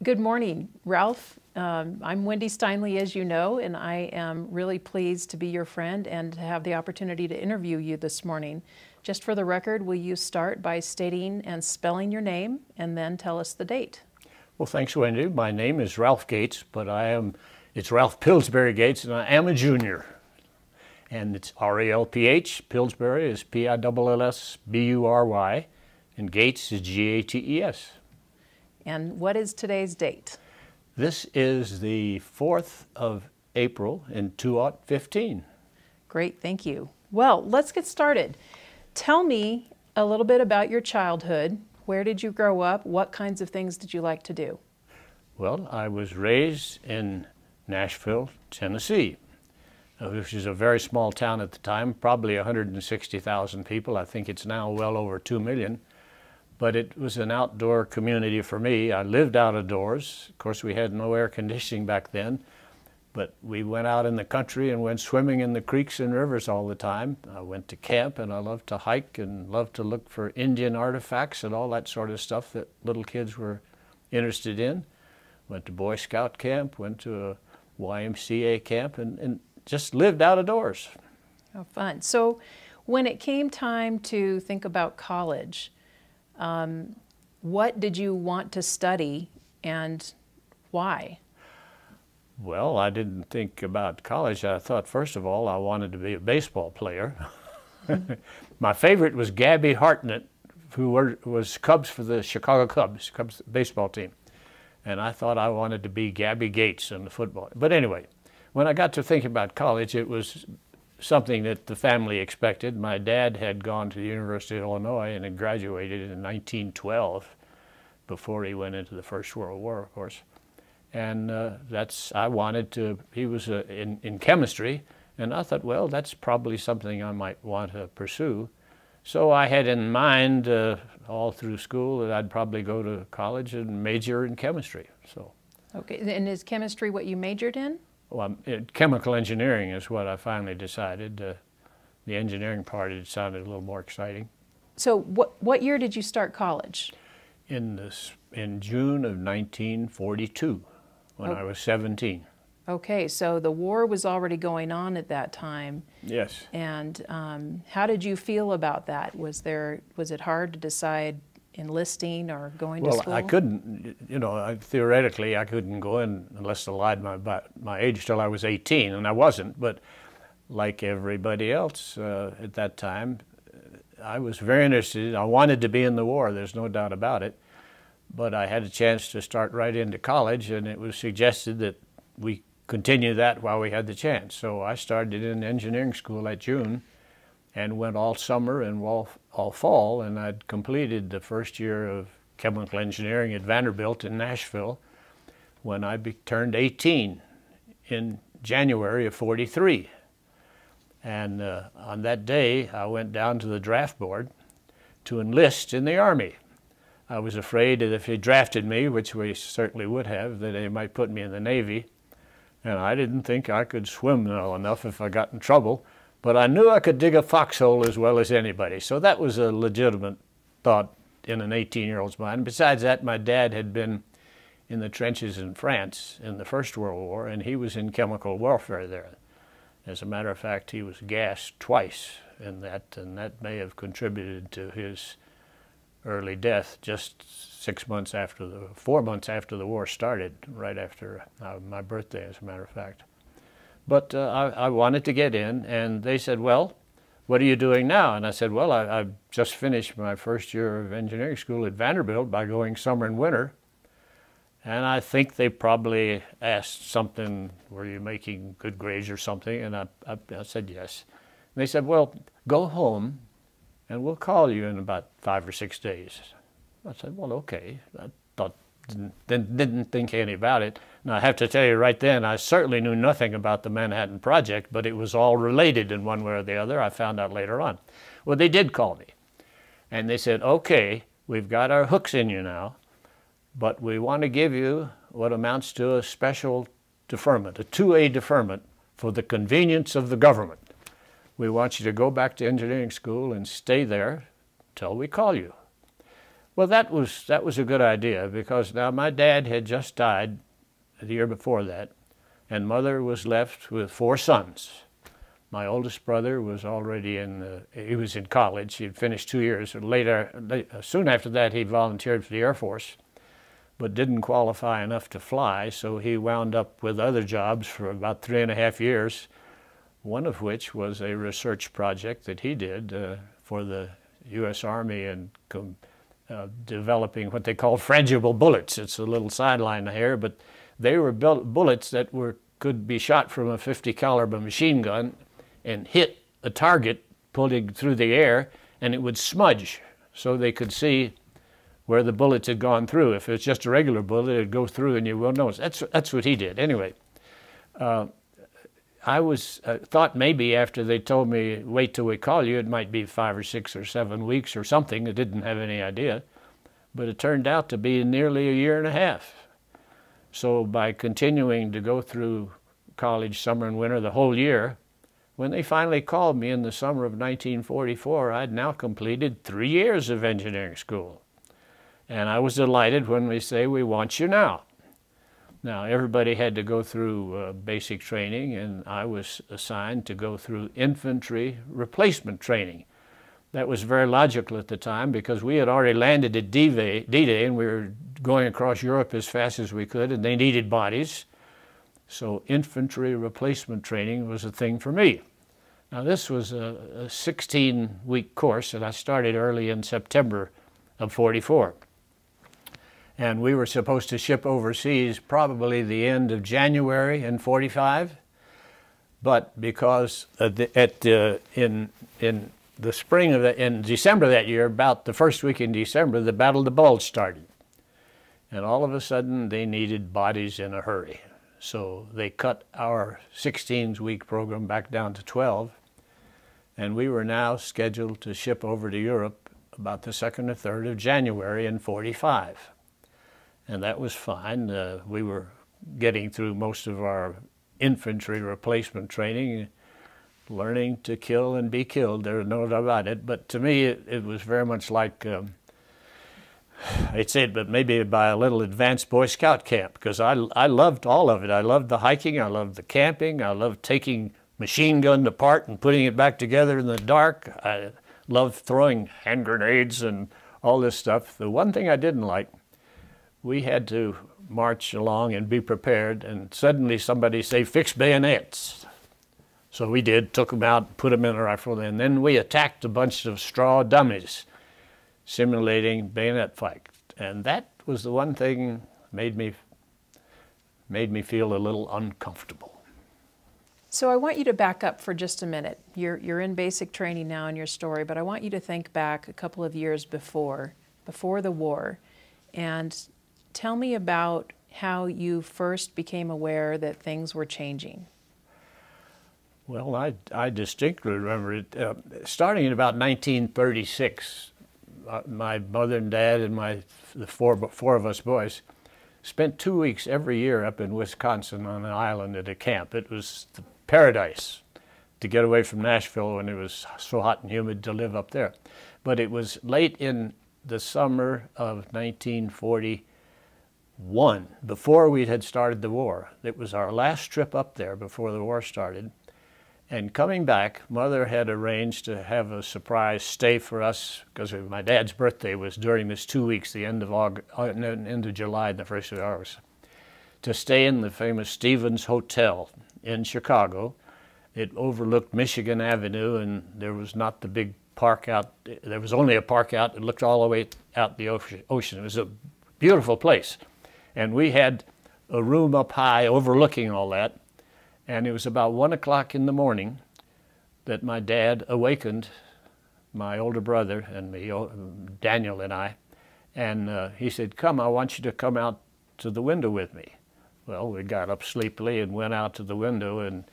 Good morning, Ralph. Um, I'm Wendy Steinley, as you know, and I am really pleased to be your friend and to have the opportunity to interview you this morning. Just for the record, will you start by stating and spelling your name and then tell us the date? Well, thanks, Wendy. My name is Ralph Gates, but I am, it's Ralph Pillsbury Gates, and I am a junior. And it's R A L P H. Pillsbury is P I L L S B U R Y, and Gates is G A T E S. And what is today's date? This is the 4th of April in 2015. Great, thank you. Well, let's get started. Tell me a little bit about your childhood. Where did you grow up? What kinds of things did you like to do? Well, I was raised in Nashville, Tennessee, uh, which is a very small town at the time, probably 160,000 people. I think it's now well over 2 million. But it was an outdoor community for me. I lived out of doors. Of course, we had no air conditioning back then. But we went out in the country and went swimming in the creeks and rivers all the time. I went to camp and I loved to hike and loved to look for Indian artifacts and all that sort of stuff that little kids were interested in. Went to Boy Scout camp, went to a YMCA camp, and, and just lived out of doors. How fun. So, when it came time to think about college, um, what did you want to study and why? Well, I didn't think about college. I thought, first of all, I wanted to be a baseball player. My favorite was Gabby Hartnett, who were, was Cubs for the Chicago Cubs, Cubs baseball team. And I thought I wanted to be Gabby Gates in the football. But anyway, when I got to thinking about college, it was something that the family expected. My dad had gone to the University of Illinois and had graduated in 1912 before he went into the First World War, of course and uh, that's I wanted to. He was uh, in in chemistry, and I thought, well, that's probably something I might want to pursue. So I had in mind uh, all through school that I'd probably go to college and major in chemistry. So. Okay, and is chemistry what you majored in? Well, it, chemical engineering is what I finally decided. Uh, the engineering part it sounded a little more exciting. So, what what year did you start college? In this in June of 1942 when I was 17. Okay, so the war was already going on at that time. Yes. And um, how did you feel about that? Was there was it hard to decide enlisting or going well, to school? Well, I couldn't. You know, I, theoretically, I couldn't go in unless I lied my my age till I was 18, and I wasn't. But like everybody else uh, at that time, I was very interested. I wanted to be in the war. There's no doubt about it but I had a chance to start right into college, and it was suggested that we continue that while we had the chance. So I started in engineering school at June and went all summer and all, all fall, and I'd completed the first year of chemical engineering at Vanderbilt in Nashville when I turned 18 in January of 43. And uh, on that day, I went down to the draft board to enlist in the Army. I was afraid that if they drafted me, which we certainly would have, that they might put me in the Navy. And I didn't think I could swim well enough if I got in trouble, but I knew I could dig a foxhole as well as anybody. So that was a legitimate thought in an 18-year-old's mind. Besides that, my dad had been in the trenches in France in the First World War, and he was in chemical warfare there. As a matter of fact, he was gassed twice in that, and that may have contributed to his early death just six months after the, four months after the war started, right after uh, my birthday, as a matter of fact. But uh, I, I, wanted to get in, and they said, well, what are you doing now? And I said, well, I, I just finished my first year of engineering school at Vanderbilt by going summer and winter. And I think they probably asked something, were you making good grades or something? And I, I, I said yes. And they said, well, go home and we'll call you in about five or six days. I said, well, okay. I thought, didn't, didn't think any about it. And I have to tell you right then, I certainly knew nothing about the Manhattan Project, but it was all related in one way or the other. I found out later on. Well, they did call me. And they said, okay, we've got our hooks in you now, but we want to give you what amounts to a special deferment, a 2A deferment for the convenience of the government. We want you to go back to engineering school and stay there till we call you. Well, that was that was a good idea because now my dad had just died the year before that, and mother was left with four sons. My oldest brother was already in the, he was in college. He had finished two years. Later, soon after that, he volunteered for the Air Force, but didn't qualify enough to fly. So he wound up with other jobs for about three and a half years. One of which was a research project that he did uh, for the U.S. Army and uh, developing what they call frangible bullets. It's a little sideline here, but they were built bullets that were could be shot from a 50 caliber machine gun and hit a target pulling through the air, and it would smudge so they could see where the bullets had gone through. If it's just a regular bullet, it'd go through and you will notice. That's, that's what he did. Anyway, uh, I was uh, thought maybe after they told me wait till we call you, it might be five or six or seven weeks or something. I didn't have any idea, but it turned out to be nearly a year and a half. So by continuing to go through college, summer and winter, the whole year, when they finally called me in the summer of 1944, I'd now completed three years of engineering school. And I was delighted when they say, we want you now. Now, everybody had to go through uh, basic training, and I was assigned to go through infantry replacement training. That was very logical at the time because we had already landed at D-Day and we were going across Europe as fast as we could, and they needed bodies. So infantry replacement training was a thing for me. Now, this was a 16-week course, and I started early in September of 44 and we were supposed to ship overseas probably the end of January in 45. But because the, at uh, in in the spring of the, in December that year, about the first week in December, the Battle of the Bulge started, and all of a sudden they needed bodies in a hurry. So they cut our 16-week program back down to 12, and we were now scheduled to ship over to Europe about the second or third of January in 45 and that was fine. Uh, we were getting through most of our infantry replacement training, learning to kill and be killed. There's no doubt about it. But to me, it, it was very much like um, I'd say it, but maybe by a little advanced Boy Scout camp because I, I loved all of it. I loved the hiking, I loved the camping, I loved taking machine gun apart and putting it back together in the dark. I loved throwing hand grenades and all this stuff. The one thing I didn't like we had to march along and be prepared, and suddenly somebody say, fix bayonets. So we did, took them out, put them in a rifle, and then we attacked a bunch of straw dummies, simulating bayonet fight. And that was the one thing made me made me feel a little uncomfortable. So I want you to back up for just a minute. You're you're in basic training now in your story, but I want you to think back a couple of years before, before the war, and Tell me about how you first became aware that things were changing. Well, I, I distinctly remember it. Uh, starting in about 1936, uh, my mother and dad and my the four four of us boys spent two weeks every year up in Wisconsin on an island at a camp. It was the paradise to get away from Nashville when it was so hot and humid to live up there. But it was late in the summer of 1940 one before we had started the war. It was our last trip up there before the war started. And coming back, Mother had arranged to have a surprise stay for us because my dad's birthday was during this two weeks, the end of August, uh, end of July and the first of August, to stay in the famous Stevens Hotel in Chicago. It overlooked Michigan Avenue, and there was not the big park out. There was only a park out. It looked all the way out the ocean. It was a beautiful place. And we had a room up high overlooking all that. And it was about one o'clock in the morning that my dad awakened my older brother and me, Daniel and I. And uh, he said, Come, I want you to come out to the window with me. Well, we got up sleepily and went out to the window, and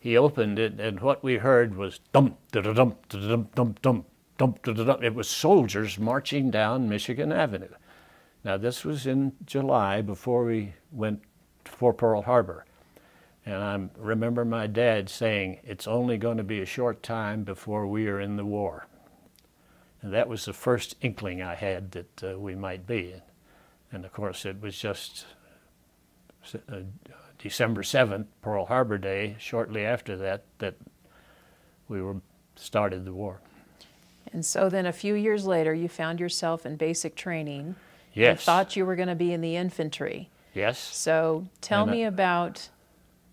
he opened it, and what we heard was dum da da dum da dum dum dum dum da da dum. It was soldiers marching down Michigan Avenue. Now, this was in July before we went for Pearl Harbor. And I remember my dad saying, it's only going to be a short time before we are in the war. And that was the first inkling I had that uh, we might be. And of course, it was just uh, December 7th, Pearl Harbor Day, shortly after that, that we were started the war. And so then a few years later, you found yourself in basic training. Yes. You thought you were going to be in the infantry. Yes. So tell And, uh, me about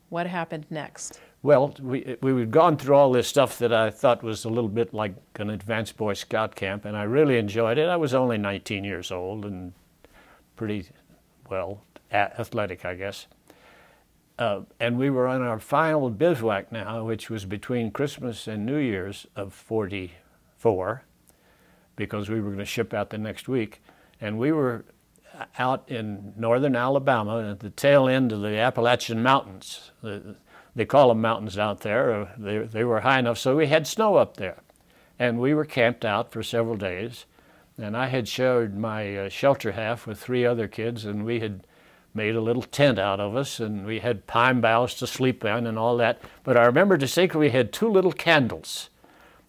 what happened next. Well, we, we had gone through all this stuff that I thought was a little bit like an advanced Boy Scout camp, and I really enjoyed it. I was only 19 years old and pretty, well, a- athletic, I guess. Uh, and we were on our final bivouac now, which was between Christmas and New Year's of 44, because we were going to ship out the next week. And we were out in northern Alabama at the tail end of the Appalachian Mountains. The, they call them mountains out there. Uh, They, they were high enough, so we had snow up there. And we were camped out for several days. And I had shared my uh, shelter half with three other kids, and we had made a little tent out of us, and we had pine boughs to sleep in and all that. But I remember distinctly we had two little candles,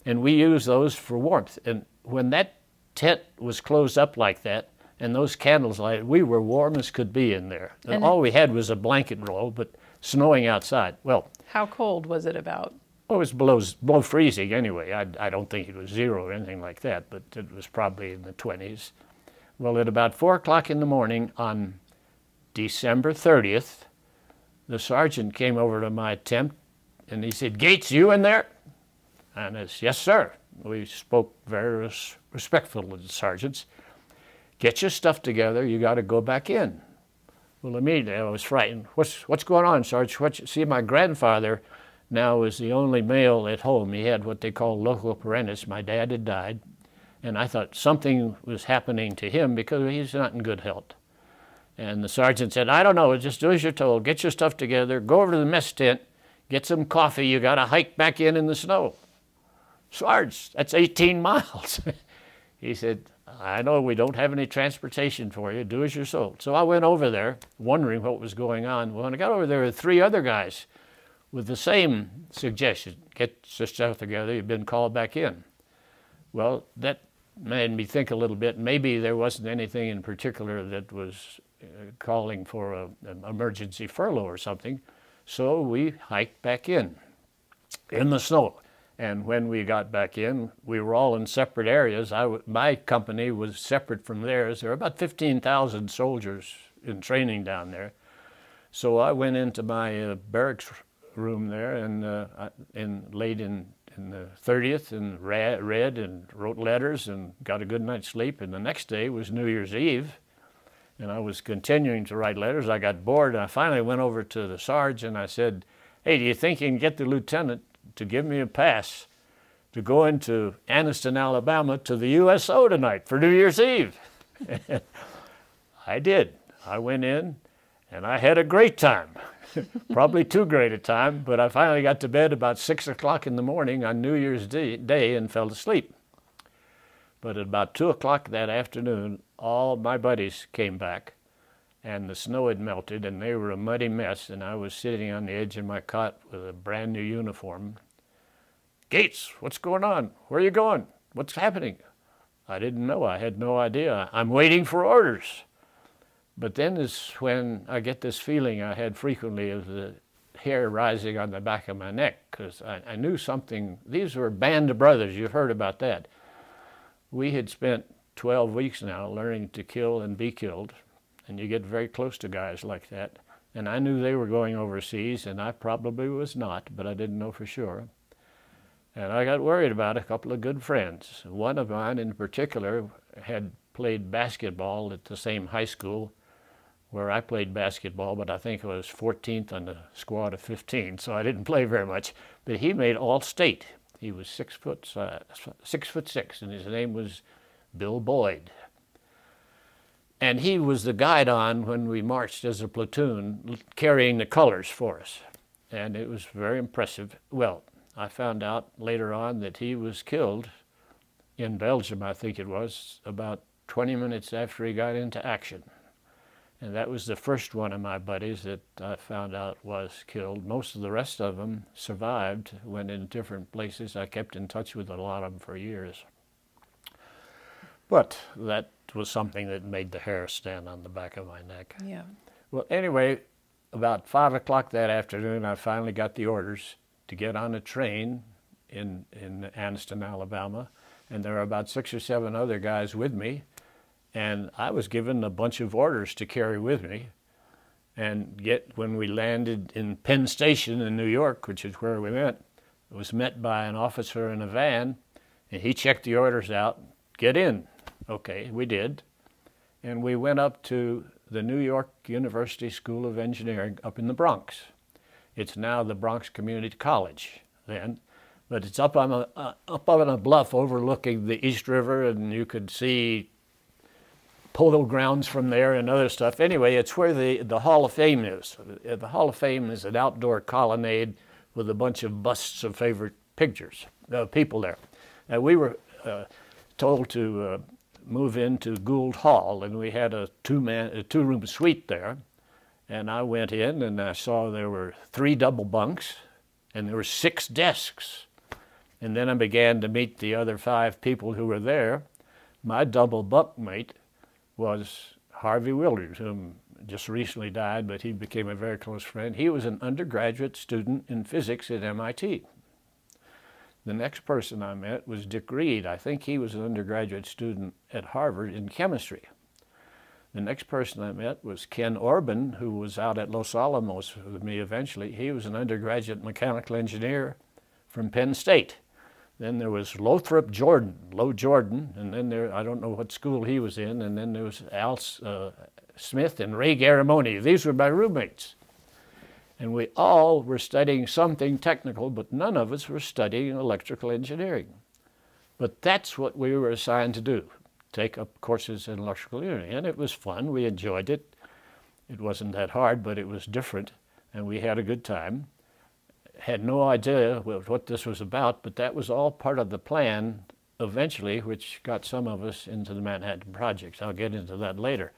and we used those for warmth. And when that tent was closed up like that, and those candles lighted, we were warm as could be in there. And And- all we had was a blanket roll, but snowing outside. Well, How cold was it about? Oh, it was below, below freezing anyway. I, I don't think it was zero or anything like that, but it was probably in the 20s. Well, at about 4 o'clock in the morning on December 30th, the sergeant came over to my tent and he said, Gates, you in there? And I said, Yes, sir. We spoke very res- respectful of the sergeants. Get your stuff together. You got to go back in. Well, immediately I was frightened. What's, what's going on, Sarge? What, see, my grandfather now was the only male at home. He had what they call loco parentis. My dad had died, and I thought something was happening to him because he's not in good health. And the sergeant said, I don't know, just do as you're told. Get your stuff together, go over to the mess tent, get some coffee. You got to hike back in in the snow. Sarge, that's 18 miles. he said, I know we don't have any transportation for you. Do as you're told. So I went over there, wondering what was going on. Well, when I got over there, there were three other guys with the same suggestion get your stuff together, you've been called back in. Well, that made me think a little bit. Maybe there wasn't anything in particular that was uh, calling for a, an emergency furlough or something. So we hiked back in in the snow. And when we got back in, we were all in separate areas. I my company was separate from theirs. There were about 15,000 soldiers in training down there. So I went into my uh, barracks room there and, uh, I- and laid in, in the 30th and ra- read and wrote letters and got a good night's sleep. And the next day was New Year's Eve. And I was continuing to write letters. I got bored. And I finally went over to the sarge and I said, Hey, do you think you can get the lieutenant to give me a pass to go into Anniston, Alabama to the USO tonight for New Year's Eve? I did. I went in and I had a great time. Probably too great a time, but I finally got to bed about six o'clock in the morning on New Year's Day, and fell asleep. But at about two o'clock that afternoon, all my buddies came back, and the snow had melted, and they were a muddy mess. And I was sitting on the edge of my cot with a brand new uniform. Gates, what's going on? Where are you going? What's happening? I didn't know. I had no idea. I'm waiting for orders. But then is when I get this feeling I had frequently of the hair rising on the back of my neck because I, I knew something. These were band of brothers. You've heard about that. We had spent 12 weeks now learning to kill and be killed, and you get very close to guys like that. And I knew they were going overseas, and I probably was not, but I didn't know for sure. And I got worried about a couple of good friends. One of mine in particular had played basketball at the same high school where I played basketball, but I think I was 14th on the squad of 15, so I didn't play very much. But he made all state. He was six foot uh, six foot six, and his name was Bill Boyd. And he was the guidon when we marched as a platoon, carrying the colors for us, and it was very impressive. Well, I found out later on that he was killed in Belgium, I think it was, about 20 minutes after he got into action. And that was the first one of my buddies that I found out was killed. Most of the rest of them survived, went in different places. I kept in touch with a lot of them for years. But that was something that made the hair stand on the back of my neck. Yeah. Well, anyway, about five o'clock that afternoon, I finally got the orders to get on a train in in Anniston, Alabama, and there were about six or seven other guys with me, and I was given a bunch of orders to carry with me. And yet, when we landed in Penn Station in New York, which is where we went, I was met by an officer in a van, and he checked the orders out. Get in. Okay, we did. And we went up to the New York University School of Engineering up in the Bronx. It's now the Bronx Community College then, but it's up on a, uh, up on a bluff overlooking the East River, and you could see polo grounds from there and other stuff. Anyway, it's where the, the Hall of Fame is. The Hall of Fame is an outdoor colonnade with a bunch of busts of favorite pictures, uh, people there. And we were uh, told to uh, move into Gould Hall, and we had a two-man, a two-room suite there. And I went in and I saw there were three double bunks, and there were six desks. And then I began to meet the other five people who were there. My double bunk mate was Harvey Willard, whom just recently died, but he became a very close friend. He was an undergraduate student in physics at MIT. The next person I met was Dick Reed. I think he was an undergraduate student at Harvard in chemistry. The next person I met was Ken Orban, who was out at Los Alamos with me eventually. He was an undergraduate mechanical engineer from Penn State. Then there was Lothrop Jordan, Lo Jordan, and then there, I don't know what school he was in, and then there was Al uh, Smith and Ray Garamoni. These were my roommates. And we all were studying something technical, but none of us were studying electrical engineering. But that's what we were assigned to do, take up courses in electrical engineering. And it was fun, we enjoyed it. It wasn't that hard, but it was different, and we had a good time had no idea what this was about, but that was all part of the plan eventually, which got some of us into the Manhattan Project. I'll get into that later.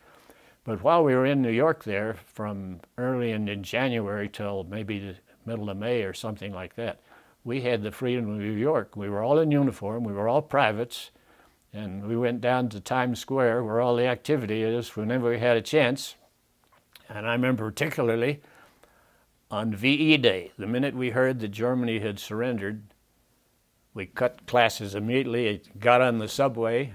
But while we were in New York there, from early in, January till maybe the middle of May or something like that, we had the freedom of New York. We were all in uniform, we were all privates, and we went down to Times Square where all the activity is whenever we had a chance. And I remember particularly on VE Day, the minute we heard that Germany had surrendered, we cut classes immediately, got on the subway,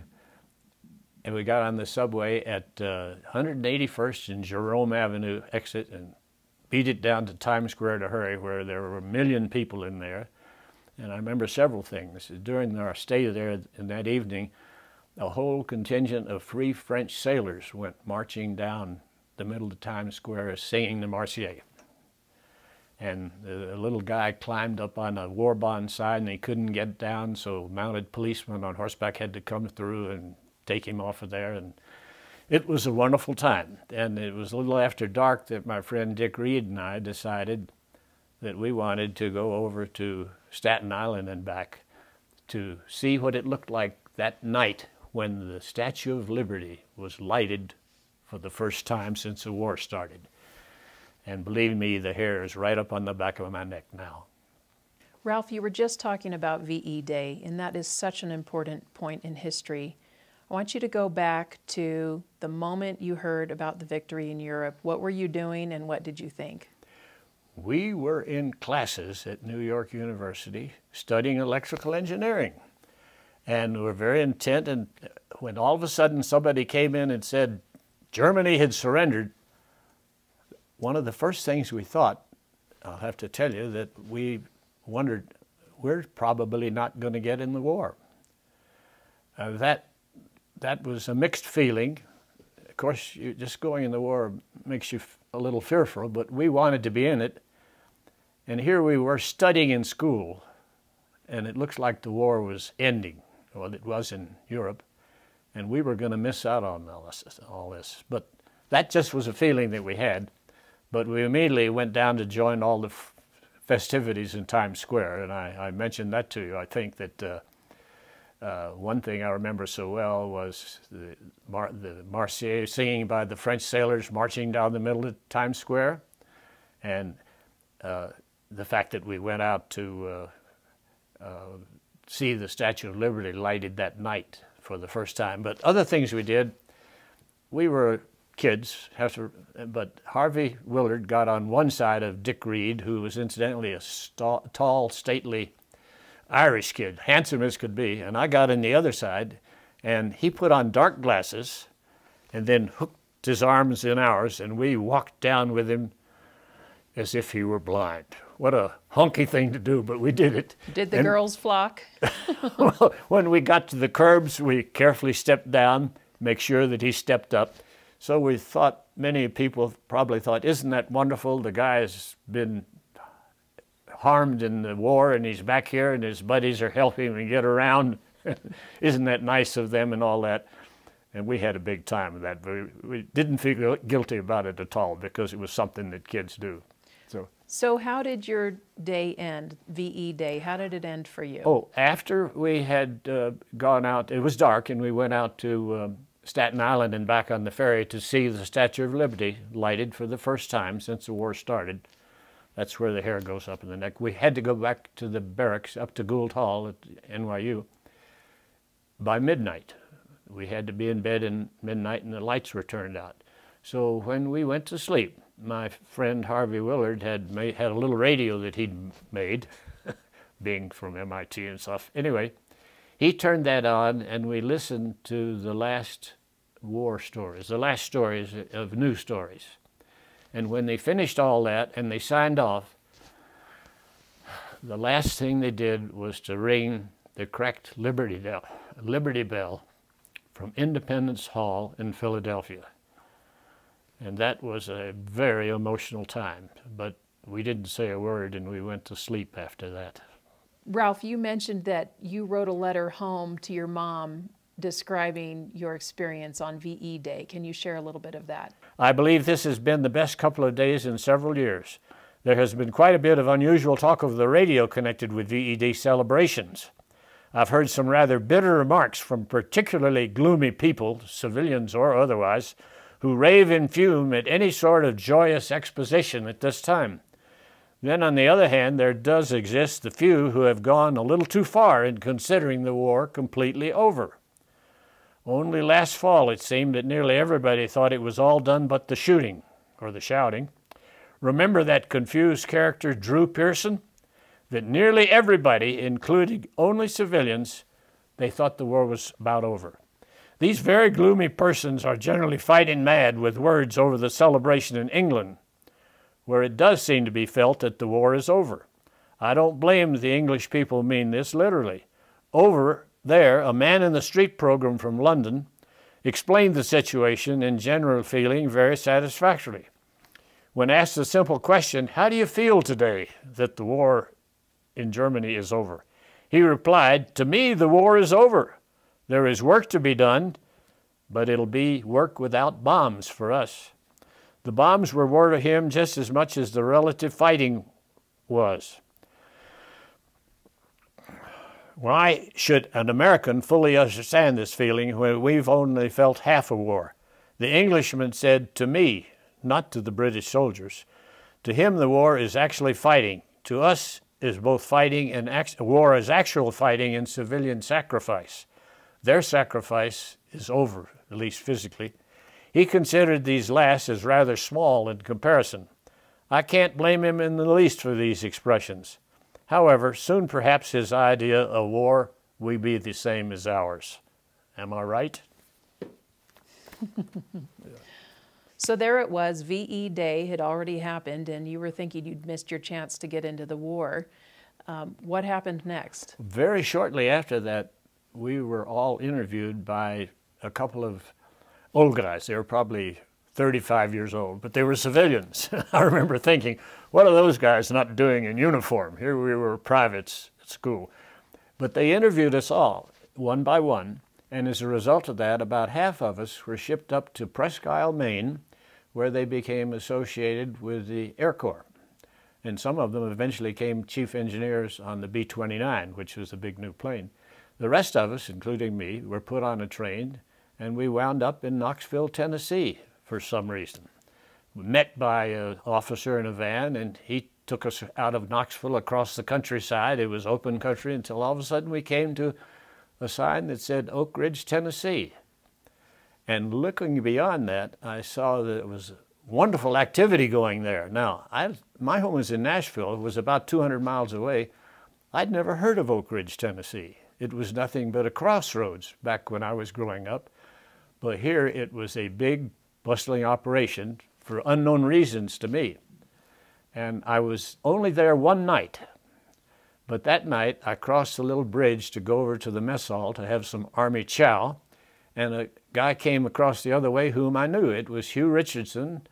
and we got on the subway at uh, 181st and Jerome Avenue exit and beat it down to Times Square to hurry, where there were a million people in there. And I remember several things. During our stay there in that evening, a whole contingent of free French sailors went marching down the middle of Times Square singing the Marseillaise and the little guy climbed up on a war bond side and he couldn't get down so mounted policemen on horseback had to come through and take him off of there and it was a wonderful time and it was a little after dark that my friend dick reed and i decided that we wanted to go over to staten island and back to see what it looked like that night when the statue of liberty was lighted for the first time since the war started and believe me, the hair is right up on the back of my neck now. Ralph, you were just talking about VE Day, and that is such an important point in history. I want you to go back to the moment you heard about the victory in Europe. What were you doing and what did you think? We were in classes at New York University studying electrical engineering. And we're very intent. And when all of a sudden somebody came in and said Germany had surrendered, one of the first things we thought, I'll have to tell you, that we wondered, we're probably not going to get in the war. Uh, that, that was a mixed feeling. Of course, you, just going in the war makes you a little fearful, but we wanted to be in it. And here we were studying in school, and it looks like the war was ending. Well, it was in Europe, and we were going to miss out on all this, all this. But that just was a feeling that we had. But we immediately went down to join all the festivities in Times Square, and I, I, mentioned that to you. I think that uh, uh, one thing I remember so well was the, Mar the Marseillaise singing by the French sailors marching down the middle of Times Square, and uh, the fact that we went out to uh, uh, see the Statue of Liberty lighted that night for the first time. But other things we did, we were kids, but Harvey Willard got on one side of Dick Reed, who was incidentally a tall, stately Irish kid, handsome as could be, and I got on the other side, and he put on dark glasses and then hooked his arms in ours, and we walked down with him as if he were blind. What a hunky thing to do, but we did it. Did the and, girls flock? well, when we got to the curbs, we carefully stepped down, make sure that he stepped up. So we thought, many people probably thought, isn't that wonderful? The guy has been harmed in the war and he's back here and his buddies are helping him get around. isn't that nice of them and all that? And we had a big time with that. We, we didn't feel guilty about it at all because it was something that kids do. So. So how did your day end, VE Day? How did it end for you? Oh, after we had uh, gone out, it was dark, and we went out to um, Staten Island and back on the ferry to see the Statue of Liberty lighted for the first time since the war started. That's where the hair goes up in the neck. We had to go back to the barracks up to Gould Hall at NYU by midnight. We had to be in bed in midnight and the lights were turned out. So when we went to sleep, my friend Harvey Willard had made, had a little radio that he'd made, being from MIT and stuff. Anyway, he turned that on and we listened to the last war stories, the last stories of news stories. And when they finished all that and they signed off, the last thing they did was to ring the correct Liberty Bell, Liberty Bell from Independence Hall in Philadelphia. And that was a very emotional time, but we didn't say a word and we went to sleep after that. Ralph, you mentioned that you wrote a letter home to your mom describing your experience on VE Day. Can you share a little bit of that? I believe this has been the best couple of days in several years. There has been quite a bit of unusual talk over the radio connected with VE Day celebrations. I've heard some rather bitter remarks from particularly gloomy people, civilians or otherwise, who rave and fume at any sort of joyous exposition at this time. Then, on the other hand, there does exist the few who have gone a little too far in considering the war completely over. Only last fall it seemed that nearly everybody thought it was all done but the shooting, or the shouting. Remember that confused character Drew Pearson? That nearly everybody, including only civilians, they thought the war was about over. These very gloomy persons are generally fighting mad with words over the celebration in England, where it does seem to be felt that the war is over. I don't blame the English people mean this literally. Over there, a man in the street program from London explained the situation in general feeling very satisfactorily. When asked the simple question, How do you feel today that the war in Germany is over? He replied, To me, the war is over. There is work to be done, but it'll be work without bombs for us. The bombs were war to him just as much as the relative fighting was. Why should an American fully understand this feeling when we've only felt half a war? The Englishman said to me, not to the British soldiers, to him the war is actually fighting. To us is both fighting and war is actual fighting and civilian sacrifice. Their sacrifice is over, at least physically. He considered these last as rather small in comparison. I can't blame him in the least for these expressions. However, soon perhaps his idea of war will be the same as ours. Am I right? So there it was, VE Day had already happened, and you were thinking you'd missed your chance to get into the war. Um, what happened next? Very shortly after that, we were all interviewed by a couple of old guys. They were probably 35 years old, but they were civilians. I remember thinking, what are those guys not doing in uniform? Here we were privates at school. But they interviewed us all, one by one, and as a result of that, about half of us were shipped up to Presque Isle, Maine, where they became associated with the Air Corps. And some of them eventually came chief engineers on the B 29, which was a big new plane. The rest of us, including me, were put on a train and we wound up in Knoxville, Tennessee for some reason met by an officer in a van, and he took us out of Knoxville across the countryside. It was open country until all of a sudden we came to a sign that said Oak Ridge, Tennessee. And looking beyond that, I saw that it was wonderful activity going there. Now, I, my home was in Nashville. It was about 200 miles away. I'd never heard of Oak Ridge, Tennessee. It was nothing but a crossroads back when I was growing up. But here it was a big, bustling operation for unknown reasons to me. And I was only there one night. But that night, I crossed the little bridge to go over to the mess hall to have some Army chow. And a guy came across the other way whom I knew. It was Hugh Richardson,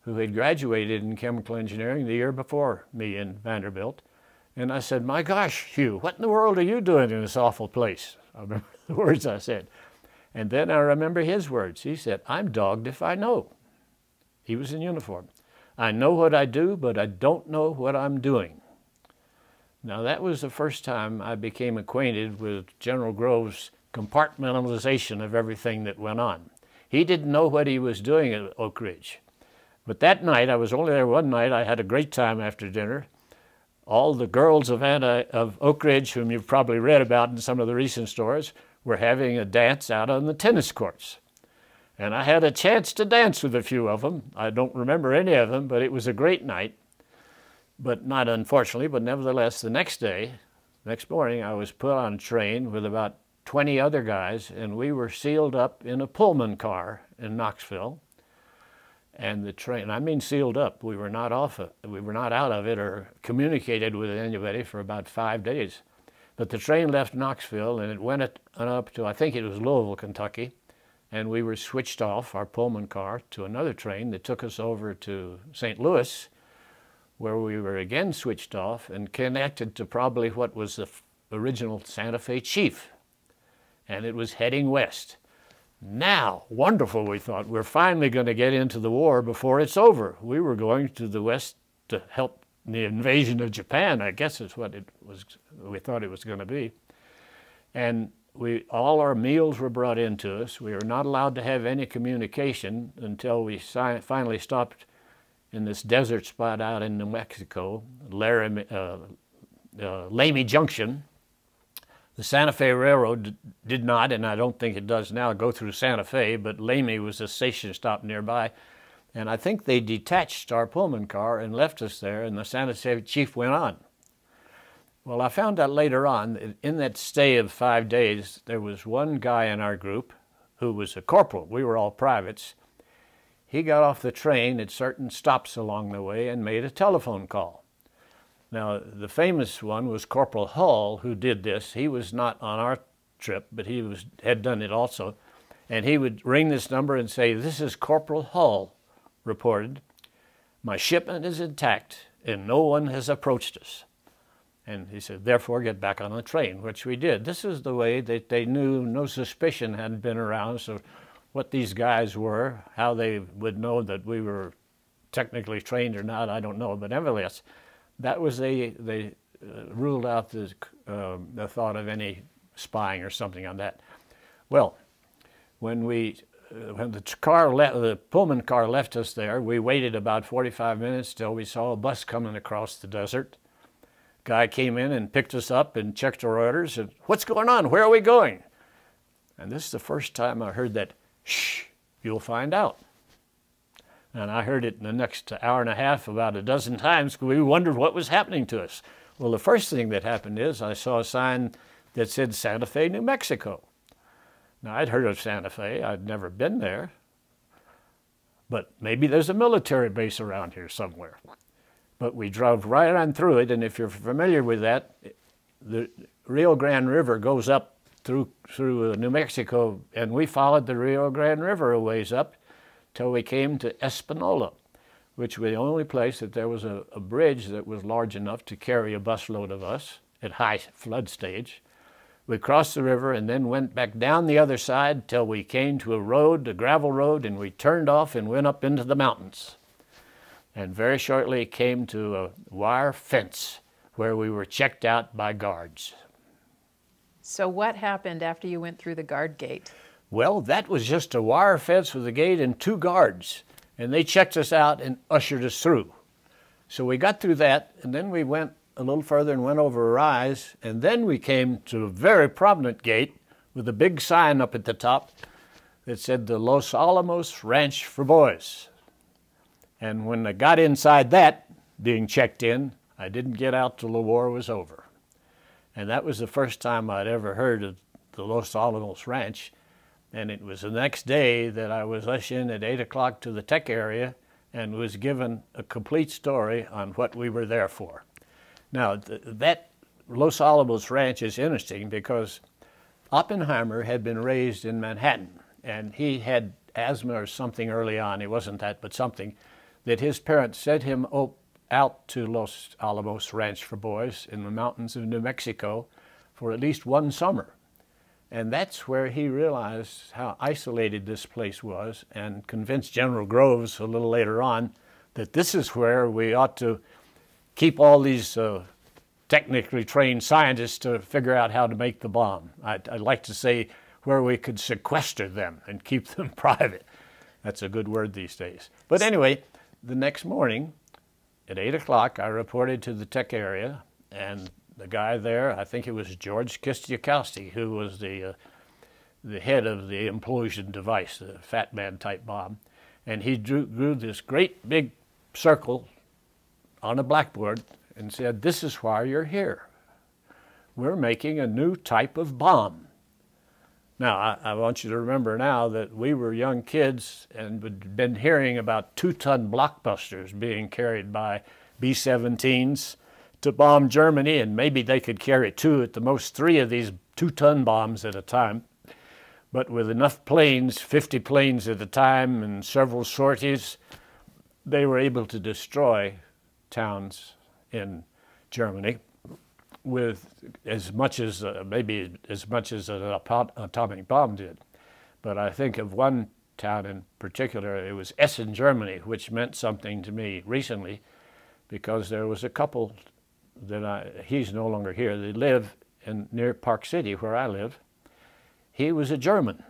who had graduated in chemical engineering the year before me in Vanderbilt. And I said, My gosh, Hugh, what in the world are you doing in this awful place? I remember the words I said. And then I remember his words. He said, I'm dogged if I know. He was in uniform. I know what I do, but I don't know what I'm doing. Now, that was the first time I became acquainted with General Groves' compartmentalization of everything that went on. He didn't know what he was doing at Oak Ridge. But that night, I was only there one night, I had a great time after dinner. All the girls of, Anna, of Oak Ridge, whom you've probably read about in some of the recent stories, were having a dance out on the tennis courts. And I had a chance to dance with a few of them. I don't remember any of them, but it was a great night. But not unfortunately, but nevertheless, the next day, next morning, I was put on a train with about 20 other guys, and we were sealed up in a Pullman car in Knoxville. And the train, I mean sealed up, we were not off it, we were not out of it or communicated with anybody for about five days. But the train left Knoxville and it went up to, I think it was Louisville, Kentucky, and we were switched off our Pullman car to another train that took us over to St. Louis, where we were again switched off and connected to probably what was the original Santa Fe Chief. And it was heading west. Now, wonderful, we thought. We're finally going to get into the war before it's over. We were going to the west to help the invasion of Japan, I guess is what it was, we thought it was going to be. And we, all our meals were brought into us. We were not allowed to have any communication until we si finally stopped in this desert spot out in New Mexico, Laramie, uh, uh, Lamy Junction. The Santa Fe Railroad did not, and I don't think it does now, go through Santa Fe, but Lamy was a station stop nearby. And I think they detached our Pullman car and left us there, and the Santa Fe chief went on. Well, I found out later on, that in that stay of five days, there was one guy in our group who was a corporal. We were all privates. He got off the train at certain stops along the way and made a telephone call. Now, the famous one was Corporal Hull, who did this. He was not on our trip, but he was, had done it also. And he would ring this number and say, This is Corporal Hull reported, My shipment is intact and no one has approached us. And he said, Therefore, get back on the train, which we did. This is the way that they knew no suspicion had been around. So, what these guys were, how they would know that we were technically trained or not, I don't know. But nevertheless, that was they, they uh, ruled out the, uh, the thought of any spying or something on that. Well, when we uh, when the car le- the Pullman car left us there, we waited about 45 minutes till we saw a bus coming across the desert. Guy came in and picked us up and checked our orders. And what's going on? Where are we going? And this is the first time I heard that. Shh, you'll find out. And I heard it in the next hour and a half about a dozen times because we wondered what was happening to us. Well, the first thing that happened is I saw a sign that said Santa Fe, New Mexico. Now, I'd heard of Santa Fe, I'd never been there, but maybe there's a military base around here somewhere. But we drove right on through it, and if you're familiar with that, the Rio Grande River goes up through, through uh, New Mexico, and we followed the Rio Grande River a ways up till we came to Espanola, which was the only place that there was a, a bridge that was large enough to carry a busload of us at high flood stage. We crossed the river and then went back down the other side till we came to a road, a gravel road, and we turned off and went up into the mountains. And very shortly came to a wire fence where we were checked out by guards. So, what happened after you went through the guard gate? Well, that was just a wire fence with a gate and two guards. And they checked us out and ushered us through. So we got through that, and then we went a little further and went over a rise, and then we came to a very prominent gate with a big sign up at the top that said the Los Alamos Ranch for Boys. And when I got inside that, being checked in, I didn't get out till the war was over. And that was the first time I'd ever heard of the Los Alamos Ranch. And it was the next day that I was ushered in at 8 o'clock to the tech area and was given a complete story on what we were there for. Now, th that Los Alamos Ranch is interesting because Oppenheimer had been raised in Manhattan, and he had asthma or something early on. It wasn't that, but something that his parents sent him out to Los Alamos Ranch for Boys in the mountains of New Mexico for at least one summer. And that's where he realized how isolated this place was and convinced General Groves a little later on that this is where we ought to keep all these uh, technically trained scientists to figure out how to make the bomb. I'd, I'd, like to say where we could sequester them and keep them private. That's a good word these days. But anyway, the next morning at 8 o'clock, I reported to the tech area, and the guy there, I think it was George Kistiakowsky, who was the, uh, the head of the implosion device, the Fat Man type bomb. And he drew, drew this great big circle on a blackboard and said, This is why you're here. We're making a new type of bomb. Now, I, I, want you to remember now that we were young kids and had been hearing about two ton blockbusters being carried by B 17s to bomb Germany, and maybe they could carry two, at the most three of these two ton bombs at a time. But with enough planes, 50 planes at a time, and several sorties, they were able to destroy towns in Germany with as much as uh, maybe as much as an atomic bomb did. But I think of one town in particular, it was Essen, Germany, which meant something to me recently because there was a couple that I, he's no longer here, they live in, near Park City where I live. He was a German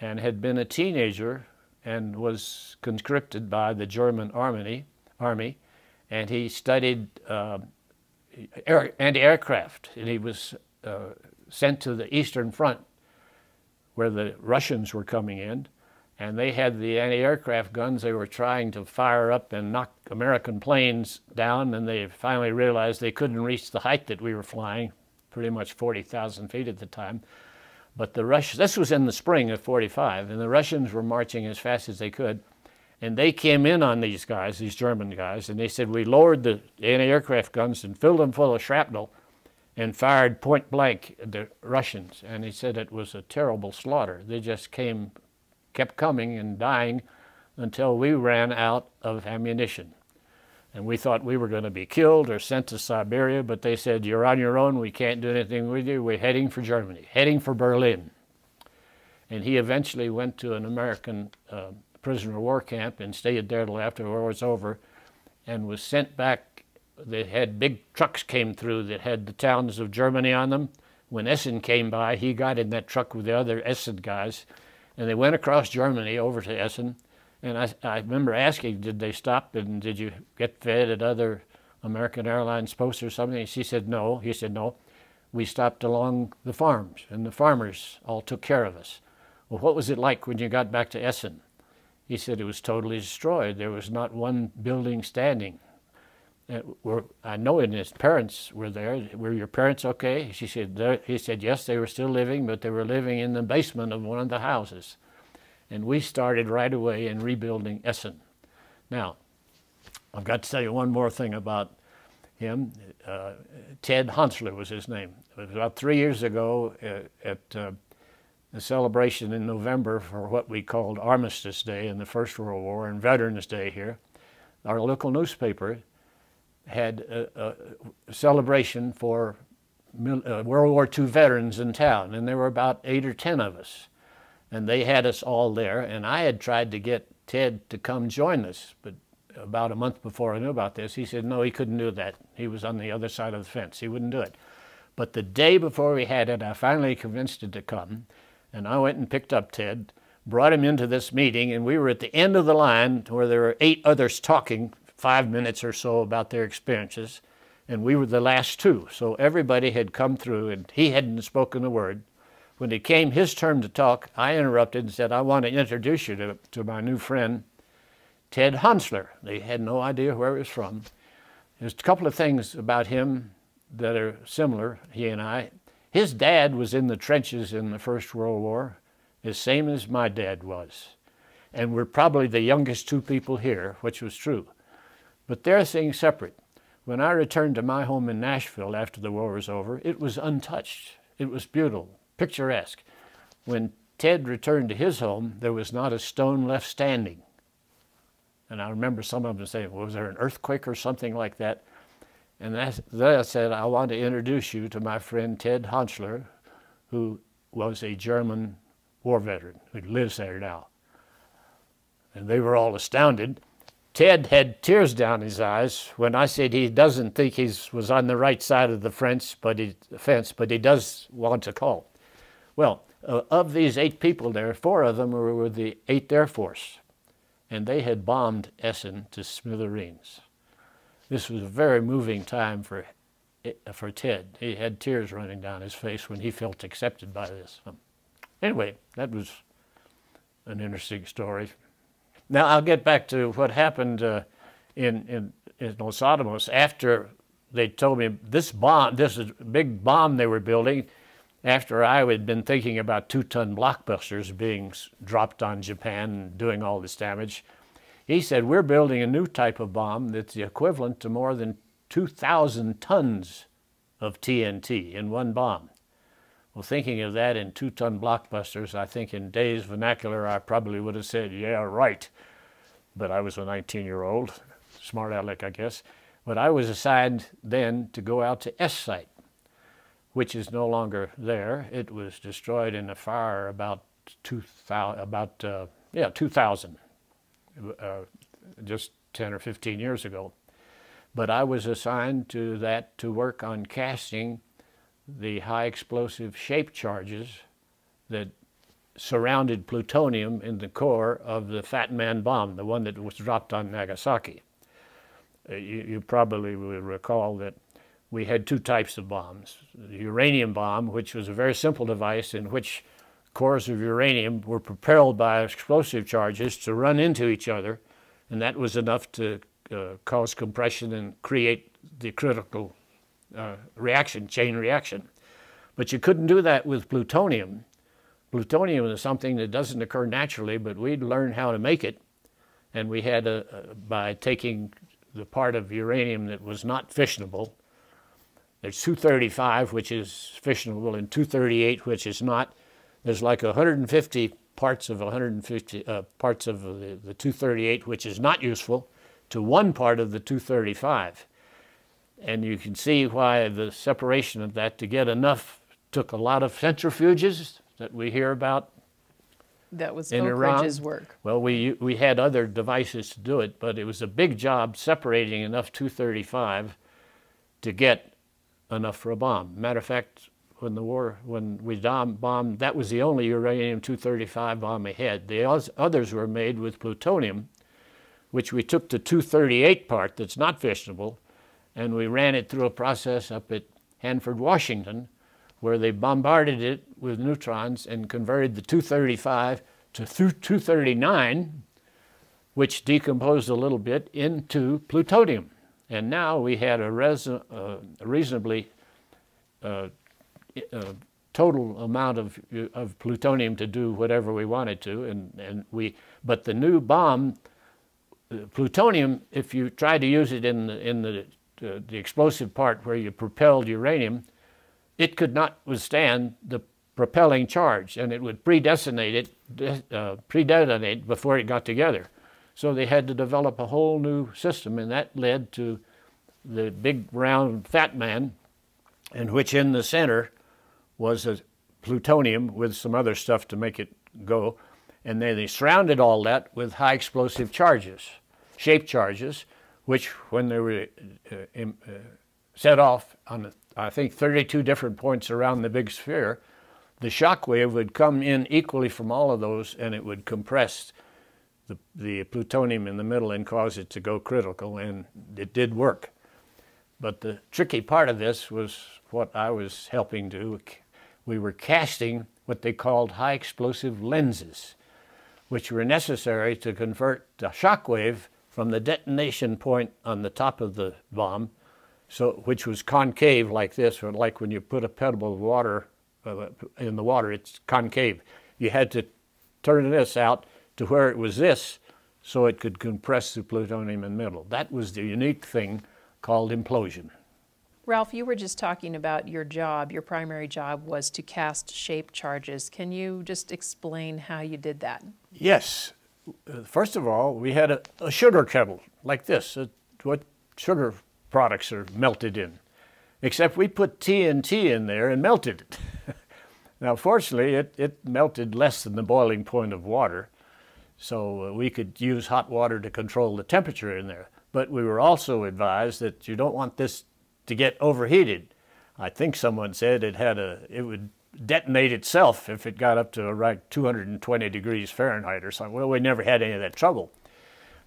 and had been a teenager and was conscripted by the German army, army and he studied uh, anti-aircraft, and he was uh, sent to the Eastern Front where the Russians were coming in, and they had the anti-aircraft guns they were trying to fire up and knock American planes down, and they finally realized they couldn't reach the height that we were flying, pretty much 40,000 feet at the time. But the Russians, this was in the spring of 45, and the Russians were marching as fast as they could. And they came in on these guys, these German guys, and they said, We lowered the anti-aircraft guns and filled them full of shrapnel and fired point blank at the Russians. And he said it was a terrible slaughter. They just came, kept coming and dying until we ran out of ammunition. And we thought we were going to be killed or sent to Siberia, but they said, You're on your own. We can't do anything with you. We're heading for Germany, heading for Berlin. And he eventually went to an American uh, prisoner of war camp and stayed there till after the war was over and was sent back. They had big trucks came through that had the towns of Germany on them. When Essen came by, he got in that truck with the other Essen guys, and they went across Germany over to Essen. And I, I remember asking, did they stop and did you get fed at other American Airlines posts or something? She said, no. He said, no. We stopped along the farms, and the farmers all took care of us. Well, what was it like when you got back to Essen? He said it was totally destroyed. There was not one building standing. Were, I know and his parents were there. Were your parents okay? She said, he said, yes, they were still living, but they were living in the basement of one of the houses. And we started right away in rebuilding Essen. Now, I've got to tell you one more thing about him. Uh, Ted Hansler was his name. It was about three years ago uh, at uh, the celebration in November for what we called Armistice Day in the First World War and Veterans Day here, our local newspaper had a, a celebration for uh, World War II veterans in town, and there were about eight or ten of us. And they had us all there, and I had tried to get Ted to come join us, but about a month before I knew about this, he said no, he couldn't do that. He was on the other side of the fence. He wouldn't do it. But the day before we had it, I finally convinced him to come. And I went and picked up Ted, brought him into this meeting, and we were at the end of the line where there were eight others talking, five minutes or so, about their experiences. And we were the last two. So everybody had come through, and he hadn't spoken a word. When it came his turn to talk, I interrupted and said, I want to introduce you to, to my new friend, Ted Honsler. They had no idea where he was from. There's a couple of things about him that are similar, he and I. His dad was in the trenches in the First World War, the same as my dad was. And we're probably the youngest two people here, which was true. But they're things separate. When I returned to my home in Nashville after the war was over, it was untouched. It was beautiful, picturesque. When Ted returned to his home, there was not a stone left standing. And I remember some of them saying, well, was there an earthquake or something like that? And then I said, I want to introduce you to my friend Ted Honsler, who was a German war veteran who lives there now. And they were all astounded. Ted had tears down his eyes when I said he doesn't think he was on the right side of the fence, but he, fence, but he does want to call. Well, uh, of these eight people there, four of them were with the 8th Air Force, and they had bombed Essen to smithereens. This was a very moving time for, for Ted. He had tears running down his face when he felt accepted by this. Um, anyway, that was an interesting story. Now I'll get back to what happened uh, in, in, in Los Alamos after they told me this bomb, this is big bomb they were building, after I had been thinking about two-ton blockbusters being dropped on Japan and doing all this damage. He said, we're building a new type of bomb that's the equivalent to more than 2,000 tons of TNT in one bomb. Well, thinking of that in two-ton blockbusters, I think in days vernacular, I probably would have said, yeah, right. But I was a 19-year-old, smart aleck, I guess. But I was assigned then to go out to S Site, which is no longer there. It was destroyed in a fire about 2000, about, uh, yeah, 2000 uh, just 10 or 15 years ago. But I was assigned to that to work on casting the high explosive shape charges that surrounded plutonium in the core of the Fat Man bomb, the one that was dropped on Nagasaki. Uh, you, you, probably will recall that we had two types of bombs. The uranium bomb, which was a very simple device in which cores of uranium were propelled by explosive charges to run into each other, and that was enough to uh, cause compression and create the critical uh, reaction, chain reaction. But you couldn't do that with plutonium. Plutonium is something that doesn't occur naturally, but we'd learned how to make it, and we had, a, a, by taking the part of uranium that was not fissionable, there's 235, which is fissionable, and 238, which is not, there's like 150 parts of 150 uh, parts of the, the 238, which is not useful, to one part of the 235. And you can see why the separation of that to get enough took a lot of centrifuges that we hear about. That was in Oak Iran. Ridge's work. Well, we, we had other devices to do it, but it was a big job separating enough 235 to get enough for a bomb. Matter of fact, when the war, when we bombed, that was the only uranium-235 bomb had. The others were made with plutonium, which we took the 238 part that's not fissionable, and we ran it through a process up at Hanford, Washington, where they bombarded it with neutrons and converted the 235 to 239, which decomposed a little bit into plutonium. And now we had a, uh, reasonably uh, uh, total amount of, of plutonium to do whatever we wanted to. And, and we, but the new bomb, uh, plutonium, if you tried to use it in the, in the, uh, the explosive part where you propelled uranium, it could not withstand the propelling charge and it would predetonate it, uh, predetonate before it got together. So they had to develop a whole new system and that led to the big round fat man in which in the center was a plutonium with some other stuff to make it go. And then they surrounded all that with high explosive charges, shape charges, which when they were uh, uh, set off on, I think, 32 different points around the big sphere, the shock wave would come in equally from all of those and it would compress the, the plutonium in the middle and cause it to go critical, and it did work. But the tricky part of this was what I was helping do. We were casting what they called high explosive lenses, which were necessary to convert the shock wave from the detonation point on the top of the bomb, so which was concave like this, or like when you put a pebble of water uh, in the water, it's concave. You had to turn this out to where it was this, so it could compress the plutonium in the middle. That was the unique thing called implosion. Ralph, you were just talking about your job. Your primary job was to cast shape charges. Can you just explain how you did that? Yes. Uh, first of all, we had a, a sugar kettle like this, uh, what sugar products are melted in. Except we put TNT in there and melted it. now, fortunately, it, it melted less than the boiling point of water, so uh, we could use hot water to control the temperature in there. But we were also advised that you don't want this to get overheated. I think someone said it had a it would detonate itself if it got up to around 220 degrees Fahrenheit or something. Well, we never had any of that trouble.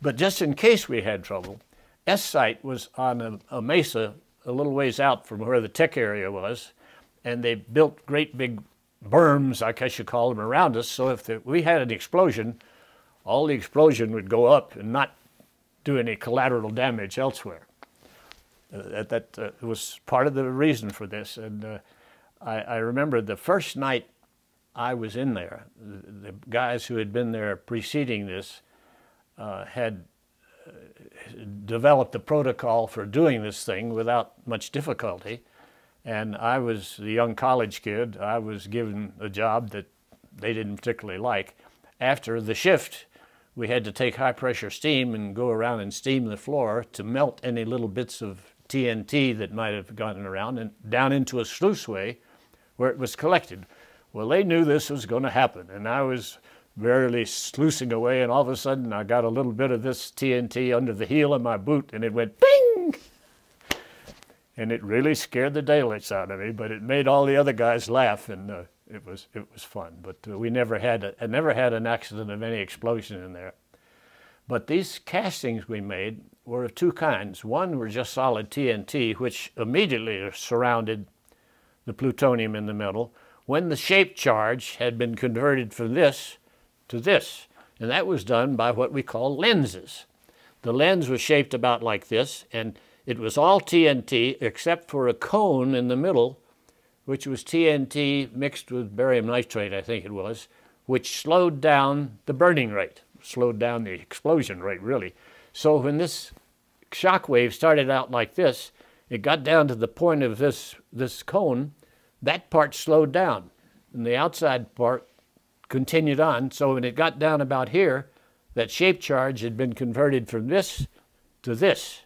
But just in case we had trouble, S site was on a, a mesa a little ways out from where the tech area was, and they built great big berms, I guess you call them, around us. So if the, we had an explosion, all the explosion would go up and not do any collateral damage elsewhere. Uh, that uh, was part of the reason for this. And uh, I, I, remember the first night I was in there, the, the guys who had been there preceding this uh, had uh, developed a protocol for doing this thing without much difficulty. And I was the young college kid. I was given a job that they didn't particularly like. After the shift, we had to take high pressure steam and go around and steam the floor to melt any little bits of TNT that might have gotten around and down into a sluiceway where it was collected. Well, they knew this was going to happen, and I was barely sluicing away, and all of a sudden I got a little bit of this TNT under the heel of my boot, and it went bing! And it really scared the daylights out of me, but it made all the other guys laugh, and uh, it was it was fun. But uh, we never had a, I never had an accident of any explosion in there. But these castings we made were of two kinds. One were just solid TNT, which immediately surrounded the plutonium in the middle when the shape charge had been converted from this to this. And that was done by what we call lenses. The lens was shaped about like this, and it was all TNT except for a cone in the middle, which was TNT mixed with barium nitrate, I think it was, which slowed down the burning rate, slowed down the explosion rate, really. So when this shock wave started out like this, it got down to the point of this, this cone, that part slowed down. And the outside part continued on. So when it got down about here, that shape charge had been converted from this to this.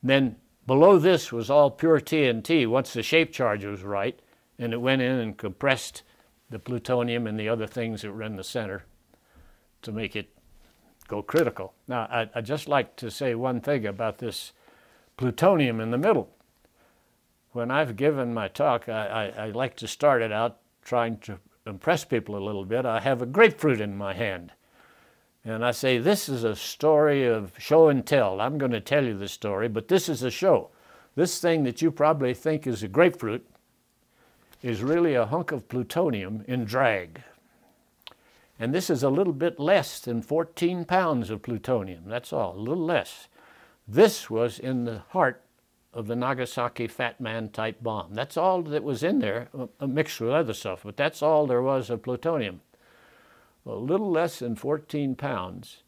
And then below this was all pure TNT once the shape charge was right, and it went in and compressed the plutonium and the other things that were in the center to make it go critical. Now, I, would just like to say one thing about this plutonium in the middle. When I've given my talk, I, I, I like to start it out trying to impress people a little bit. I have a grapefruit in my hand. And I say, this is a story of show and tell. I'm going to tell you the story, but this is a show. This thing that you probably think is a grapefruit is really a hunk of plutonium in drag. And this is a little bit less than 14 pounds of plutonium. That's all, a little less. This was in the heart of the Nagasaki Fat Man type bomb. That's all that was in there, a mixed with other stuff, but that's all there was of plutonium. A little less than 14 pounds.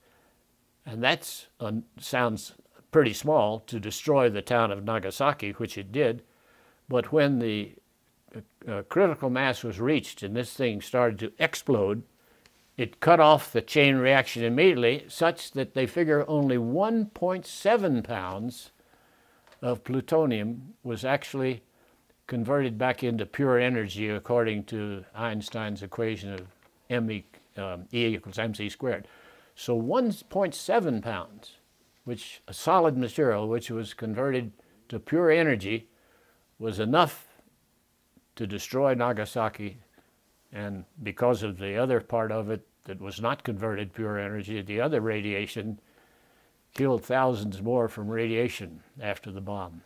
And that uh, sounds pretty small to destroy the town of Nagasaki, which it did. But when the uh, uh critical mass was reached and this thing started to explode, it cut off the chain reaction immediately, such that they figure only 1.7 pounds of plutonium was actually converted back into pure energy according to Einstein's equation of m um, e equals mc squared. So 1.7 pounds, which a solid material which was converted to pure energy, was enough to destroy Nagasaki and because of the other part of it that was not converted pure energy, the other radiation killed thousands more from radiation after the bomb.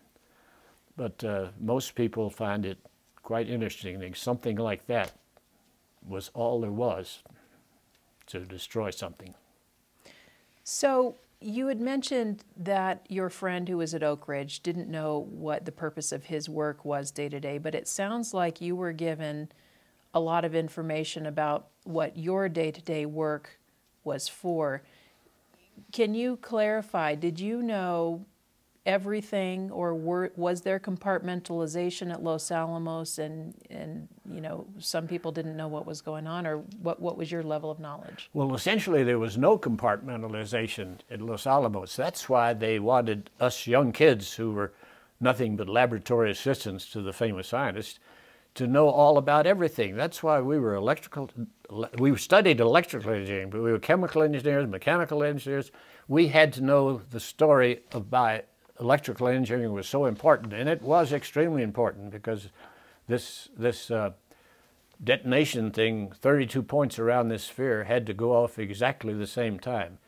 But uh, most people find it quite interesting. That something like that was all there was to destroy something. So you had mentioned that your friend who was at Oak Ridge didn't know what the purpose of his work was day to day, but it sounds like you were given a lot of information about what your day to day work was for. Can you clarify? Did you know everything, or were, was there compartmentalization at Los Alamos, and and you know some people didn't know what was going on, or what what was your level of knowledge? Well, essentially, there was no compartmentalization at Los Alamos. That's why they wanted us young kids who were nothing but laboratory assistants to the famous scientist to know all about everything. That's why we were electrical. We studied electrical engineering, but we were chemical engineers, mechanical engineers. We had to know the story about electrical engineering was so important, and it was extremely important because this this uh, detonation thing, 32 points around this sphere, had to go off exactly the same time.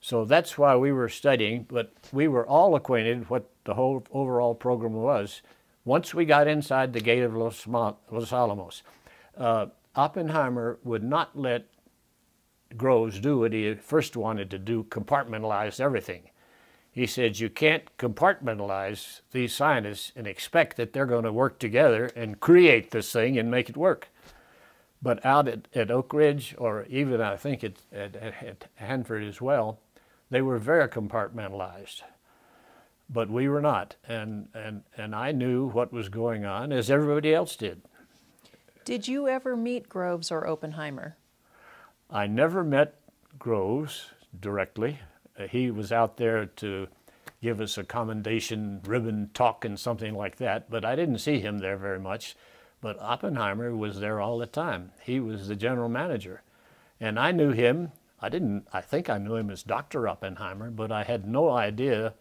So that's why we were studying, but we were all acquainted what the whole overall program was once we got inside the gate of Los, Los Alamos. Uh, Oppenheimer would not let Groves do what he first wanted to do, compartmentalize everything. He said, you can't compartmentalize these scientists and expect that they're going to work together and create this thing and make it work. But out at, at Oak Ridge, or even I think at, at, at Hanford as well, they were very compartmentalized. But we were not. And, and, and I knew what was going on as everybody else did. Did you ever meet Groves or Oppenheimer? I never met Groves directly. Uh, he was out there to give us a commendation ribbon talk and something like that, but I didn't see him there very much. But Oppenheimer was there all the time. He was the general manager. And I knew him. I didn't, I think I knew him as Dr. Oppenheimer, but I had no idea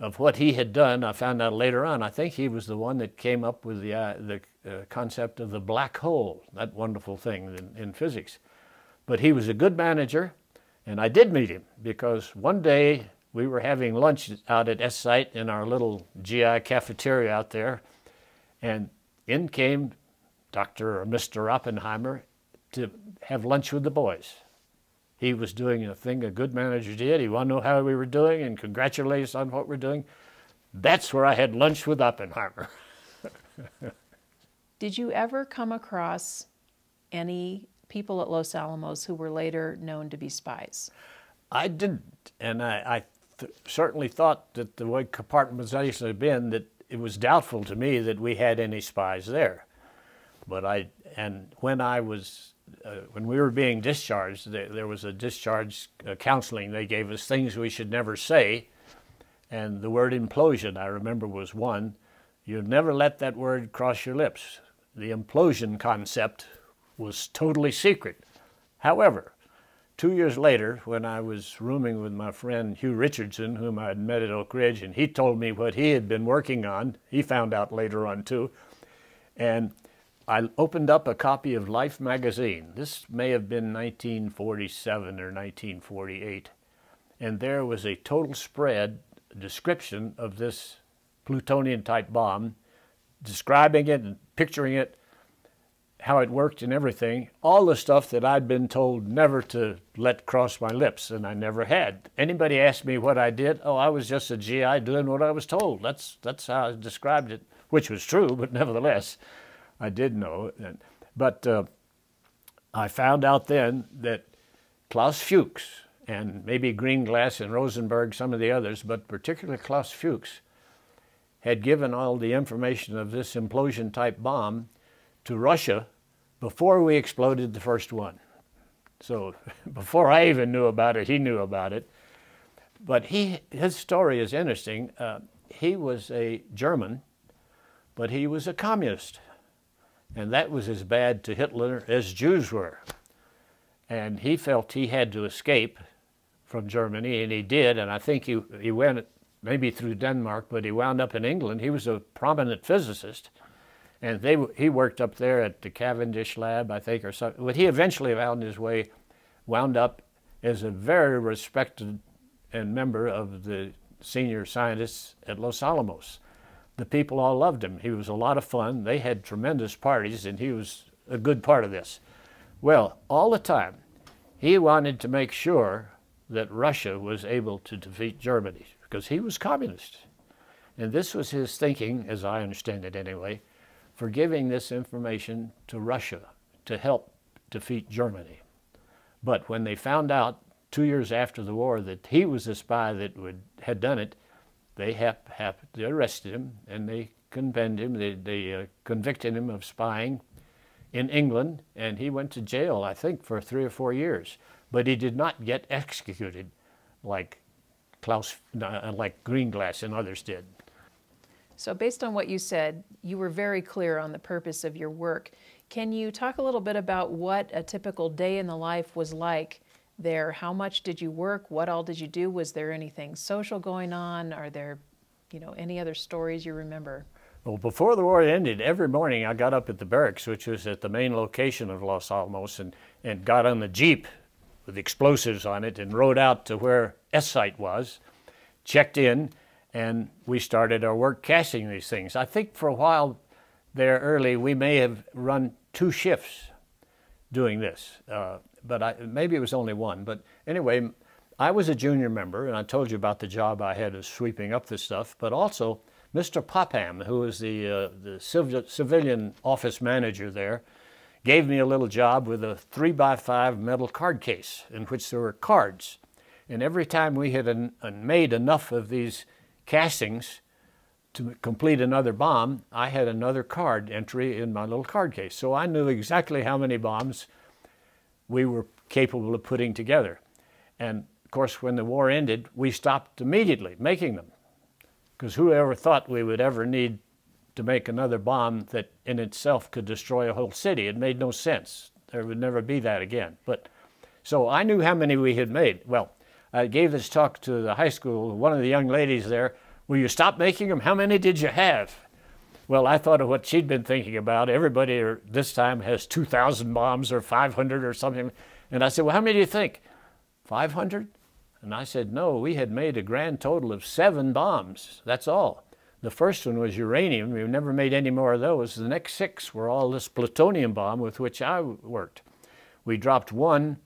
of what he had done. I found out later on. I think he was the one that came up with the, uh, the uh, concept of the black hole, that wonderful thing in, in physics. But he was a good manager. And I did meet him because one day we were having lunch out at S Site in our little GI cafeteria out there, and in came Dr. or Mr. Oppenheimer to have lunch with the boys. He was doing a thing a good manager did. He wanted to know how we were doing and congratulate us on what we're doing. That's where I had lunch with Oppenheimer. did you ever come across any people at Los Alamos who were later known to be spies? I didn't, and I, I th certainly thought that the way compartmentalization had been, that it was doubtful to me that we had any spies there. But I, and when I was, uh, when we were being discharged, there, there was a discharge uh, counseling. They gave us things we should never say, and the word implosion, I remember, was one. You never let that word cross your lips. The implosion concept was totally secret. However, two years later, when I was rooming with my friend Hugh Richardson, whom I had met at Oak Ridge, and he told me what he had been working on, he found out later on too, and I opened up a copy of Life magazine. This may have been 1947 or 1948, and there was a total spread description of this plutonium type bomb, describing it and picturing it how it worked and everything, all the stuff that I'd been told never to let cross my lips, and I never had. Anybody asked me what I did, oh, I was just a GI doing what I was told. That's, that's how I described it, which was true, but nevertheless, I did know. But uh, I found out then that Klaus Fuchs, and maybe Greenglass and Rosenberg, some of the others, but particularly Klaus Fuchs, had given all the information of this implosion type bomb to Russia before we exploded the first one. So before I even knew about it, he knew about it. But he, his story is interesting. Uh, he was a German, but he was a communist. And that was as bad to Hitler as Jews were. And he felt he had to escape from Germany, and he did. And I think he, he went maybe through Denmark, but he wound up in England. He was a prominent physicist. And they, he worked up there at the Cavendish lab, I think, or something. But he eventually found his way, wound up as a very respected and member of the senior scientists at Los Alamos. The people all loved him. He was a lot of fun. They had tremendous parties, and he was a good part of this. Well, all the time, he wanted to make sure that Russia was able to defeat Germany because he was communist. And this was his thinking, as I understand it anyway, for giving this information to Russia to help defeat Germany. But when they found out two years after the war that he was the spy that would, had done it, they, hap, hap, they arrested him and they condemned him, they, they uh, convicted him of spying in England, and he went to jail, I think, for three or four years. But he did not get executed like Klaus, uh, like Greenglass and others did. So, based on what you said, you were very clear on the purpose of your work. Can you talk a little bit about what a typical day in the life was like there? How much did you work? What all did you do? Was there anything social going on? Are there, you know, any other stories you remember? Well, before the war ended, every morning I got up at the barracks, which was at the main location of Los Alamos, and, and got on the Jeep with explosives on it and rode out to where S site was, checked in, and we started our work casting these things. I think for a while there early, we may have run two shifts doing this, uh, but I, maybe it was only one. But anyway, I was a junior member, and I told you about the job I had of sweeping up this stuff, but also Mr. Popham, who was the, uh, the civ civilian office manager there, gave me a little job with a three by five metal card case in which there were cards. And every time we had an, an made enough of these castings to complete another bomb, I had another card entry in my little card case. So I knew exactly how many bombs we were capable of putting together. And of course, when the war ended, we stopped immediately making them. Because whoever thought we would ever need to make another bomb that in itself could destroy a whole city? It made no sense. There would never be that again. But so I knew how many we had made. Well, I gave this talk to the high school. One of the young ladies there, will you stop making them? How many did you have? Well, I thought of what she'd been thinking about. Everybody this time has 2,000 bombs or 500 or something. And I said, well, how many do you think? 500? And I said, no, we had made a grand total of seven bombs. That's all. The first one was uranium. We've never made any more of those. The next six were all this plutonium bomb with which I worked. We dropped one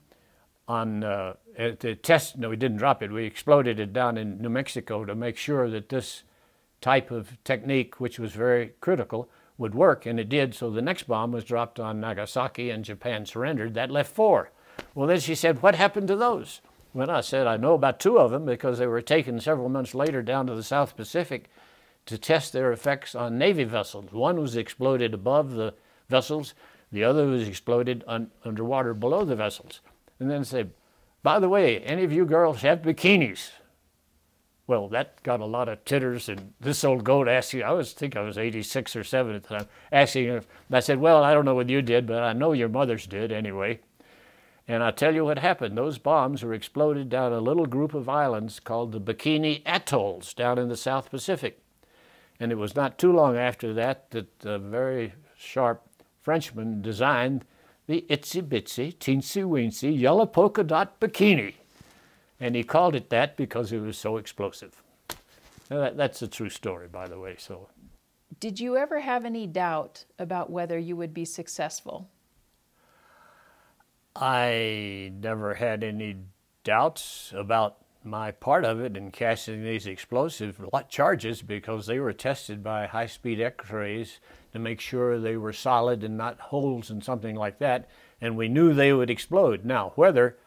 on uh, the test. No, we didn't drop it. We exploded it down in New Mexico to make sure that this type of technique, which was very critical, would work, and it did. So the next bomb was dropped on Nagasaki, and Japan surrendered. That left four. Well, then she said, "What happened to those?" When I said I know about two of them because they were taken several months later down to the South Pacific to test their effects on Navy vessels. One was exploded above the vessels, the other was exploded un underwater below the vessels and then say, by the way, any of you girls have bikinis? Well, that got a lot of titters, and this old goat asked you, I was think I was 86 or 7 at the time, asking if, I said, well, I don't know what you did, but I know your mothers did anyway. And I tell you what happened. Those bombs were exploded down a little group of islands called the Bikini Atolls down in the South Pacific. And it was not too long after that that a very sharp Frenchman designed the itsy bitsy, teensy weensy yellow polka dot bikini. And he called it that because it was so explosive. That, that's a true story, by the way. So, Did you ever have any doubt about whether you would be successful? I never had any doubts about my part of it in casting these explosive charges because they were tested by high-speed x-rays to make sure they were solid and not holes and something like that, and we knew they would explode. Now, whether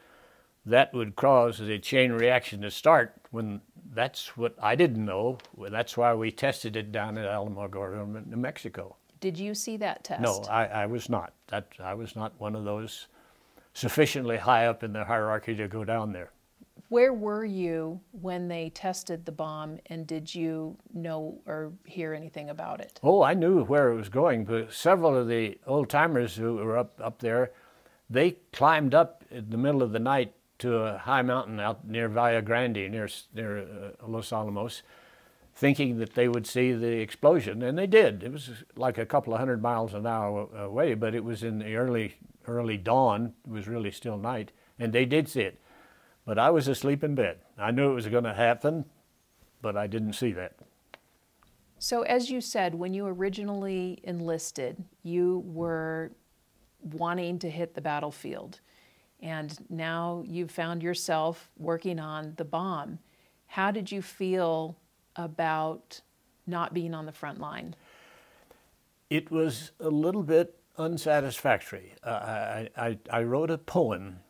that would cause a chain reaction to start, when that's what I didn't know. That's why we tested it down at Alamogordo, New Mexico. Did you see that test? No, I, I was not. That I was not one of those sufficiently high up in the hierarchy to go down there. Where were you when they tested the bomb, and did you know or hear anything about it? Oh, I knew where it was going, but several of the old timers who were up, up there, they climbed up in the middle of the night to a high mountain out near Valle Grande, near, near uh, Los Alamos, thinking that they would see the explosion, and they did. It was like a couple of hundred miles an hour away, but it was in the early, early dawn. It was really still night, and they did see it. But I was asleep in bed. I knew it was going to happen, but I didn't see that. So, as you said, when you originally enlisted, you were wanting to hit the battlefield. And now you've found yourself working on the bomb. How did you feel about not being on the front line? It was a little bit unsatisfactory. Uh, I, I, I, wrote a poem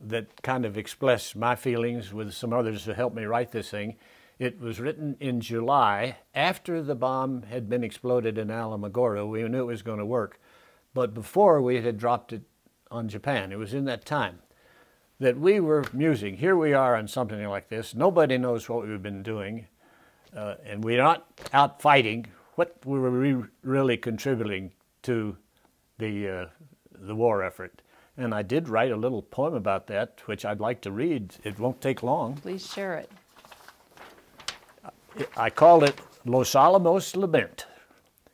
that kind of expressed my feelings with some others who helped me write this thing. It was written in July after the bomb had been exploded in Alamogordo. We knew it was going to work, but before we had dropped it on Japan. It was in that time that we were musing. Here we are on something like this. Nobody knows what we've been doing, uh, and we're not out fighting. What were we really contributing to the uh, the war effort? And I did write a little poem about that, which I'd like to read. It won't take long. Please share it. I called it Los Alamos Lament.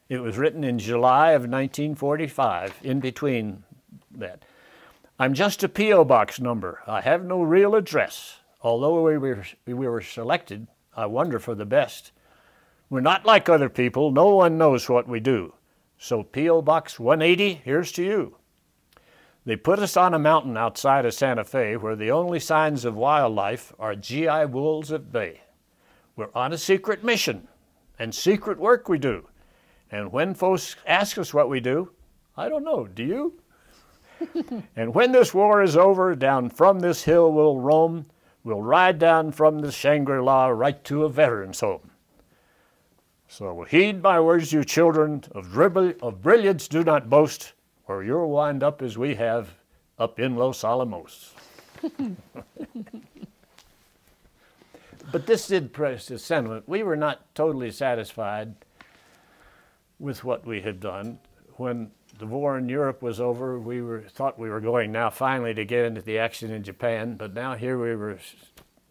It was written in July of 1945, in between that. I'm just a P.O. box number. I have no real address. Although we were, we were selected, I wonder for the best. We're not like other people. No one knows what we do. So P.O. Box 180, here's to you. They put us on a mountain outside of Santa Fe where the only signs of wildlife are GI wolves at bay. We're on a secret mission and secret work we do. And when folks ask us what we do, I don't know. Do you? and when this war is over, down from this hill we'll roam. We'll ride down from the Shangri-La right to a veteran's home. So heed my words, you children, of, dribble, of brilliance do not boast, or you'll wind up as we have up in Los Alamos. but this did press the sentiment. We were not totally satisfied with what we had done. When the war in Europe was over, we were thought we were going now finally to get into the action in Japan, but now here we were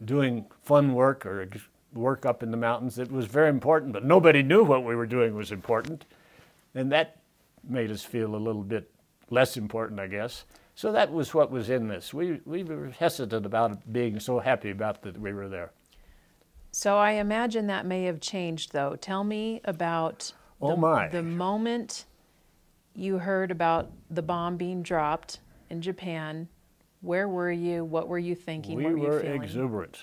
doing fun work or work up in the mountains. It was very important, but nobody knew what we were doing was important, and that made us feel a little bit less important, I guess. So that was what was in this. We we were hesitant about being so happy about that we were there. So I imagine that may have changed, though. Tell me about oh the, my. the moment you heard about the bomb being dropped in Japan. Where were you? What were you thinking? We what were, were exuberant,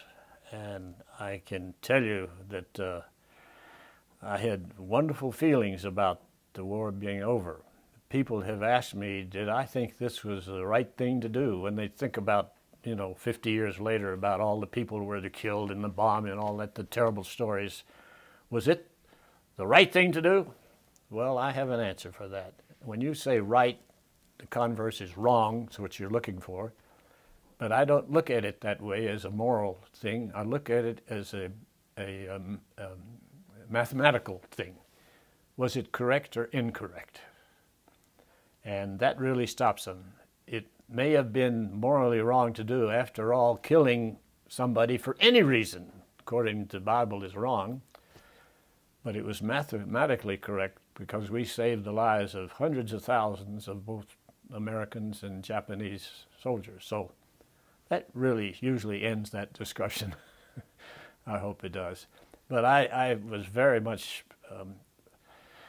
and I can tell you that uh, I had wonderful feelings about the war being over. People have asked me, did I think this was the right thing to do when they think about, you know, 50 years later about all the people who were killed in the bomb and all that, the terrible stories. Was it the right thing to do? Well, I have an answer for that. When you say right, the converse is wrong, it's what you're looking for. But I don't look at it that way as a moral thing. I look at it as a, a um, um, mathematical thing. Was it correct or incorrect? And that really stops them. It may have been morally wrong to do. After all, killing somebody for any reason, according to the Bible, is wrong. But it was mathematically correct because we saved the lives of hundreds of thousands of both Americans and Japanese soldiers. So that really usually ends that discussion. I hope it does. But I, I was very much um,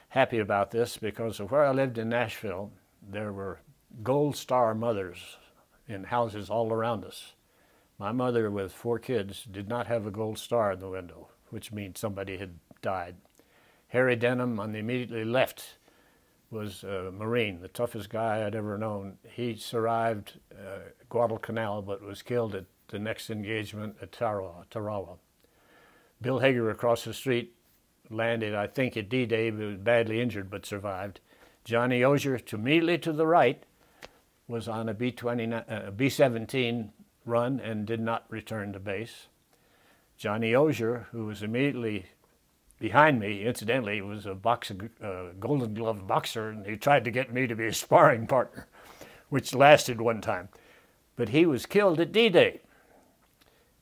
happy about this because of where I lived in Nashville, there were gold star mothers in houses all around us. My mother, with four kids, did not have a gold star in the window, which means somebody had died. Harry Denham on the immediately left was a Marine, the toughest guy I'd ever known. He survived uh, Guadalcanal but was killed at the next engagement at Tarawa. Tarawa. Bill Hager across the street landed, I think, at D-Day, but was badly injured but survived. Johnny Ogier, to immediately to the right, was on a B-29, uh, B-17 run and did not return to base. Johnny Ogier, who was immediately behind me, incidentally, was a boxer, uh, Golden Glove boxer, and he tried to get me to be a sparring partner, which lasted one time. But he was killed at D-Day.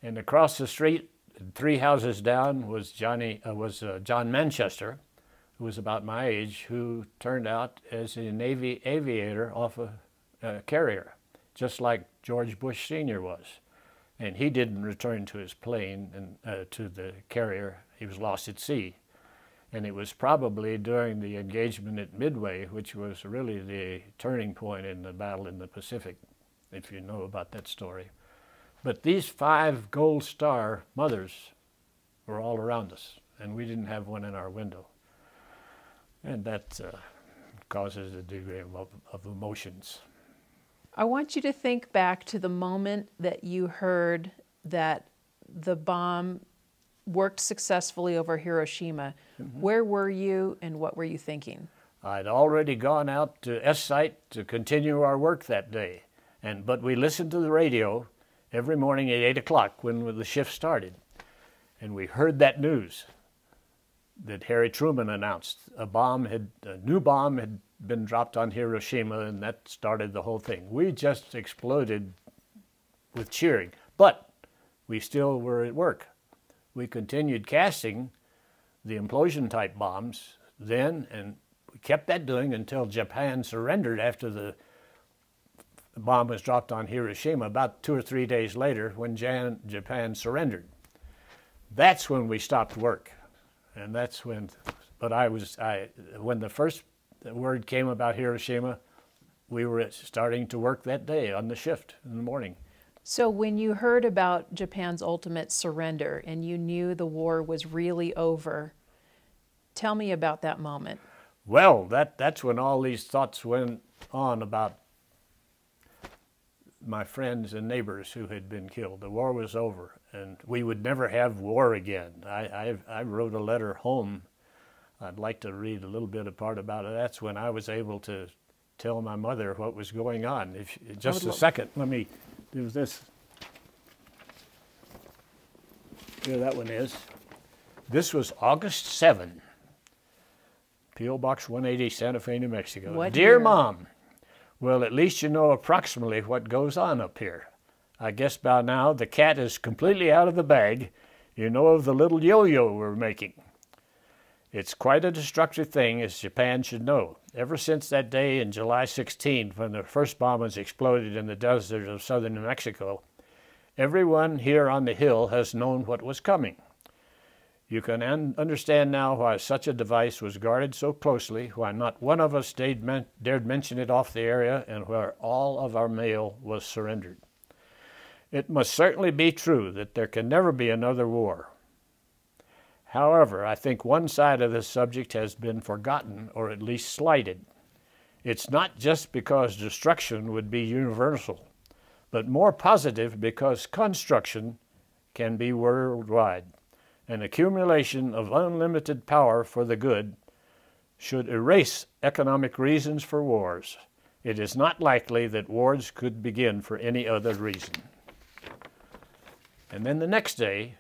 And across the street, three houses down, was Johnny uh, was uh, John Manchester, who was about my age, who turned out as a Navy aviator off a, a carrier, just like George Bush Sr. was. And he didn't return to his plane and uh, to the carrier he was lost at sea. And it was probably during the engagement at Midway, which was really the turning point in the battle in the Pacific, if you know about that story. But these five Gold Star mothers were all around us, and we didn't have one in our window. And that uh, causes a degree of, of emotions. I want you to think back to the moment that you heard that the bomb worked successfully over Hiroshima. Mm-hmm. Where were you and what were you thinking? I'd already gone out to S site to continue our work that day, and but we listened to the radio every morning at eight o'clock when the shift started, and we heard that news that Harry Truman announced a bomb had a new bomb had been dropped on Hiroshima, and that started the whole thing. We just exploded with cheering, but we still were at work. We continued casting the implosion type bombs then, and we kept that doing until Japan surrendered after the bomb was dropped on Hiroshima about two or three days later when Jan, Japan surrendered. That's when we stopped work. And that's when, but I was, I, when the first word came about Hiroshima, we were starting to work that day on the shift in the morning. So, when you heard about Japan's ultimate surrender and you knew the war was really over, tell me about that moment. Well, that, that's when all these thoughts went on about my friends and neighbors who had been killed. The war was over, and we would never have war again. I, I, I wrote a letter home. I'd like to read a little bit of part about it. That's when I was able to tell my mother what was going on. If just a second, let me do this. Here that one is. This was August 7, P.O. Box 180, Santa Fe, New Mexico. What Dear year? Mom, well, at least you know approximately what goes on up here. I guess by now the cat is completely out of the bag. You know of the little yo-yo we're making. It's quite a destructive thing, as Japan should know. Ever since that day in July 16, when the first bombs exploded in the desert of southern New Mexico, everyone here on the hill has known what was coming. You can understand now why such a device was guarded so closely, why not one of us dared, dared mention it off the area, and where all of our mail was surrendered. It must certainly be true that there can never be another war. However, I think one side of this subject has been forgotten or at least slighted. It's not just because destruction would be universal, but more positive because construction can be worldwide an accumulation of unlimited power for the good should erase economic reasons for wars. It is not likely that wars could begin for any other reason. And then the next day,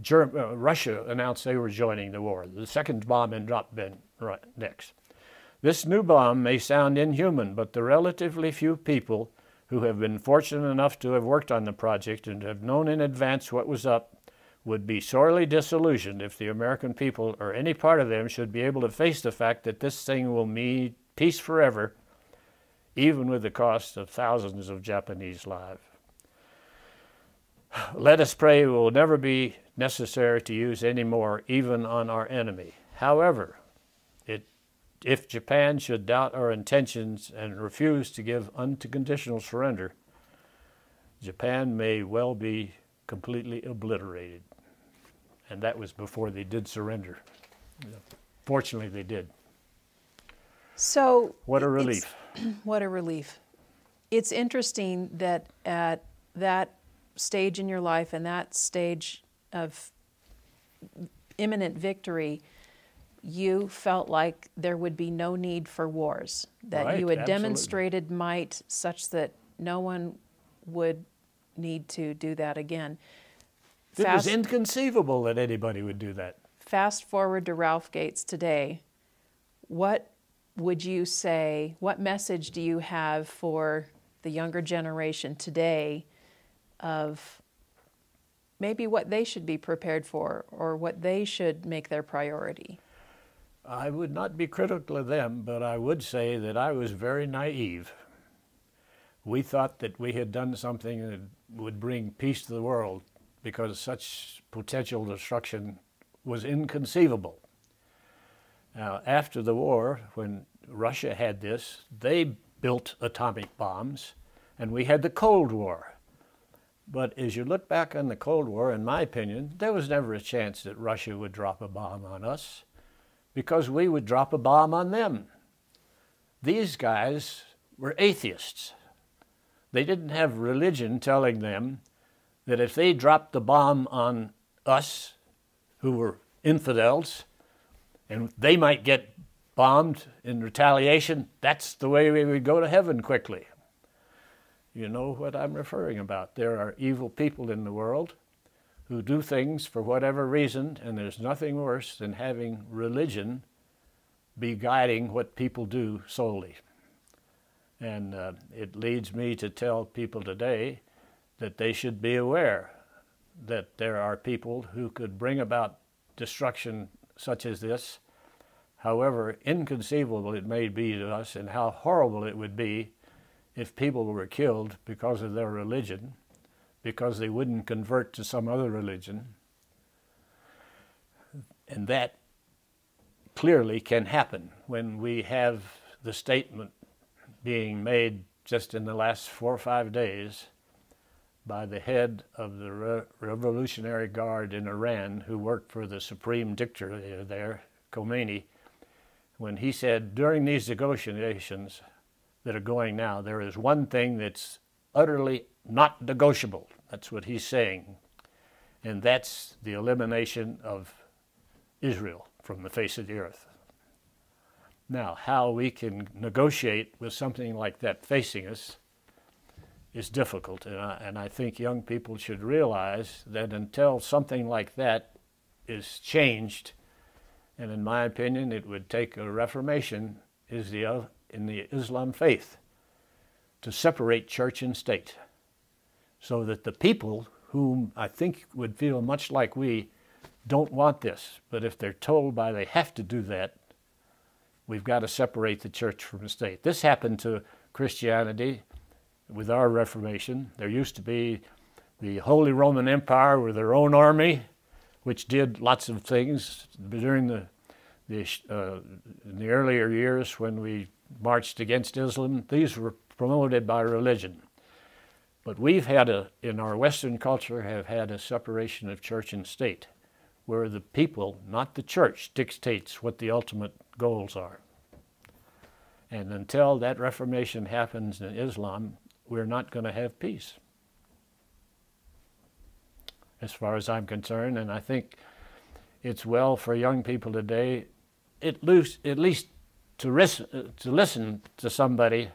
Germ- uh, Russia announced they were joining the war. The second bomb had dropped been right next. This new bomb may sound inhuman, but the relatively few people who have been fortunate enough to have worked on the project and have known in advance what was up would be sorely disillusioned if the American people or any part of them should be able to face the fact that this thing will mean peace forever, even with the cost of thousands of Japanese lives. Let us pray it will never be necessary to use any more, even on our enemy. However, it, if Japan should doubt our intentions and refuse to give unconditional surrender, Japan may well be completely obliterated and that was before they did surrender. Fortunately, they did. So, what a relief! what a relief! It's interesting that at that stage in your life and that stage of imminent victory, you felt like there would be no need for wars, that right, you had absolutely. demonstrated might such that no one would need to do that again. It fast, was inconceivable that anybody would do that. Fast forward to Ralph Gates today. What would you say, what message do you have for the younger generation today of maybe what they should be prepared for or what they should make their priority? I would not be critical of them, but I would say that I was very naive. We thought that we had done something that would bring peace to the world because such potential destruction was inconceivable. Now, after the war, when Russia had this, they built atomic bombs, and we had the Cold War. But as you look back on the Cold War, in my opinion, there was never a chance that Russia would drop a bomb on us because we would drop a bomb on them. These guys were atheists. They didn't have religion telling them that if they dropped the bomb on us, who were infidels, and they might get bombed in retaliation, that's the way we would go to heaven quickly. You know what I'm referring about. There are evil people in the world who do things for whatever reason, and there's nothing worse than having religion be guiding what people do solely. And uh, it leads me to tell people today that they should be aware that there are people who could bring about destruction such as this, however inconceivable it may be to us, and how horrible it would be if people were killed because of their religion, because they wouldn't convert to some other religion. And that clearly can happen when we have the statement being made just in the last four or five days by the head of the Re- Revolutionary Guard in Iran, who worked for the supreme dictator there, Khomeini, when he said, during these negotiations that are going now, there is one thing that's utterly not negotiable. That's what he's saying. And that's the elimination of Israel from the face of the earth. Now, how we can negotiate with something like that facing us is difficult. And I, and I think young people should realize that until something like that is changed, and in my opinion, it would take a reformation is the, in the Islam faith to separate church and state so that the people whom I think would feel much like we don't want this. But if they're told by they have to do that, we've got to separate the church from the state. This happened to Christianity with our Reformation. There used to be the Holy Roman Empire with their own army, which did lots of things during the, the uh, in the earlier years when we marched against Islam. These were promoted by religion. But we've had a, in our Western culture, have had a separation of church and state where the people, not the church, dictates what the ultimate goals are. And until that reformation happens in Islam, we're not going to have peace, as far as I'm concerned. And I think it's well for young people today, at least, at least to, ris- to listen to somebody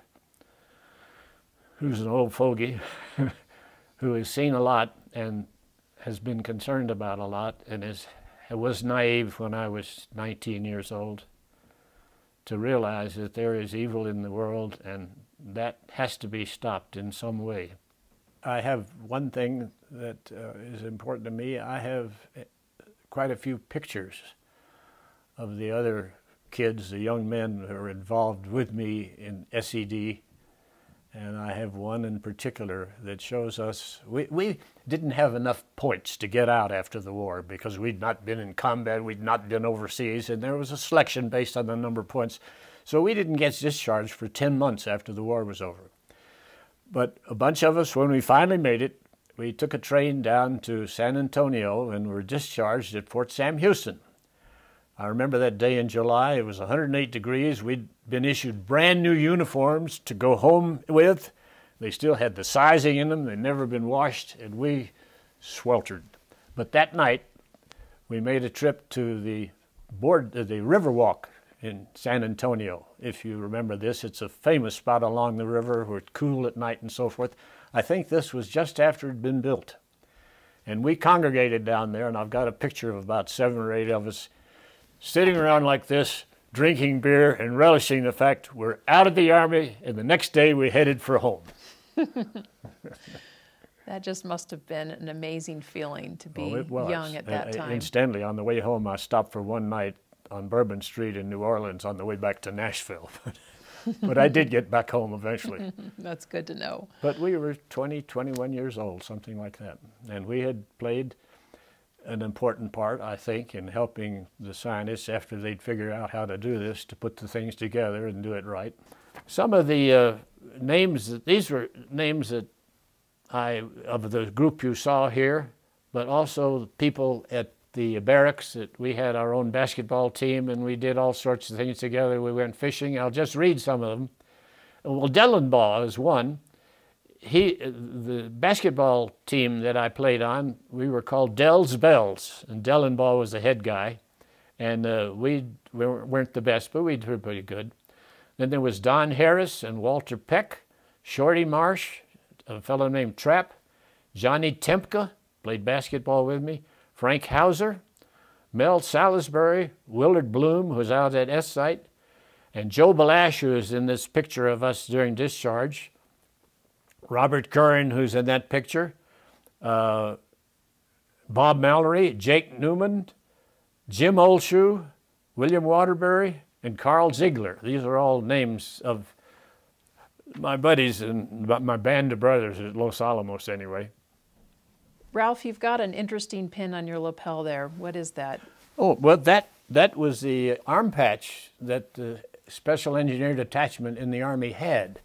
who's an old fogey, who has seen a lot and has been concerned about a lot and is, was naive when I was 19 years old to realize that there is evil in the world and that has to be stopped in some way. I have one thing that uh, is important to me. I have uh, quite a few pictures of the other kids, the young men who are involved with me in SED and I have one in particular that shows us we, we didn't have enough points to get out after the war because we'd not been in combat, we'd not been overseas, and there was a selection based on the number of points. So we didn't get discharged for 10 months after the war was over. But a bunch of us, when we finally made it, we took a train down to San Antonio and were discharged at Fort Sam Houston. I remember that day in July, it was 108 degrees. We'd been issued brand new uniforms to go home with. They still had the sizing in them, they'd never been washed, and we sweltered. But that night, we made a trip to the board, uh, the Riverwalk in San Antonio. If you remember this, it's a famous spot along the river where it's cool at night and so forth. I think this was just after it had been built. And we congregated down there, and I've got a picture of about seven or eight of us sitting around like this, drinking beer and relishing the fact we're out of the Army, and the next day we headed for home. that just must have been an amazing feeling to be oh, young at that time. Incidentally, on the way home, I stopped for one night on Bourbon Street in New Orleans on the way back to Nashville. but I did get back home eventually. That's good to know. But we were 20, 21 years old, something like that. And we had played an important part, I think, in helping the scientists after they'd figure out how to do this to put the things together and do it right. Some of the uh, names, these were names that I, of the group you saw here, but also people at the barracks that we had our own basketball team and we did all sorts of things together. We went fishing. I'll just read some of them. Well, Dellenbaugh is one. He, the basketball team that I played on, we were called Dell's Bells, and Dellenbaugh was the head guy, and uh, we, we weren't the best, but we were pretty good. Then there was Don Harris and Walter Peck, Shorty Marsh, a fellow named Trapp, Johnny Tempka played basketball with me, Frank Hauser, Mel Salisbury, Willard Bloom, who was out at S site, and Joe Balash, who is in this picture of us during discharge, Robert Curran, who's in that picture, uh, Bob Mallory, Jake Newman, Jim Olshoe, William Waterbury, and Carl Ziegler. These are all names of my buddies and my band of brothers at Los Alamos, anyway. Ralph, you've got an interesting pin on your lapel there. What is that? Oh, well, that that was the arm patch that the Special Engineer Detachment in the Army had,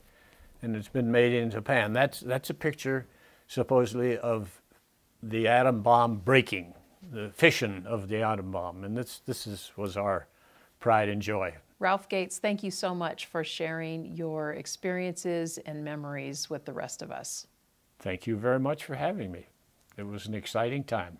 and it's been made in Japan. That's that's a picture, supposedly, of the atom bomb breaking, the fission of the atom bomb, and this this is was our pride and joy. Ralph Gates, thank you so much for sharing your experiences and memories with the rest of us. Thank you very much for having me. It was an exciting time.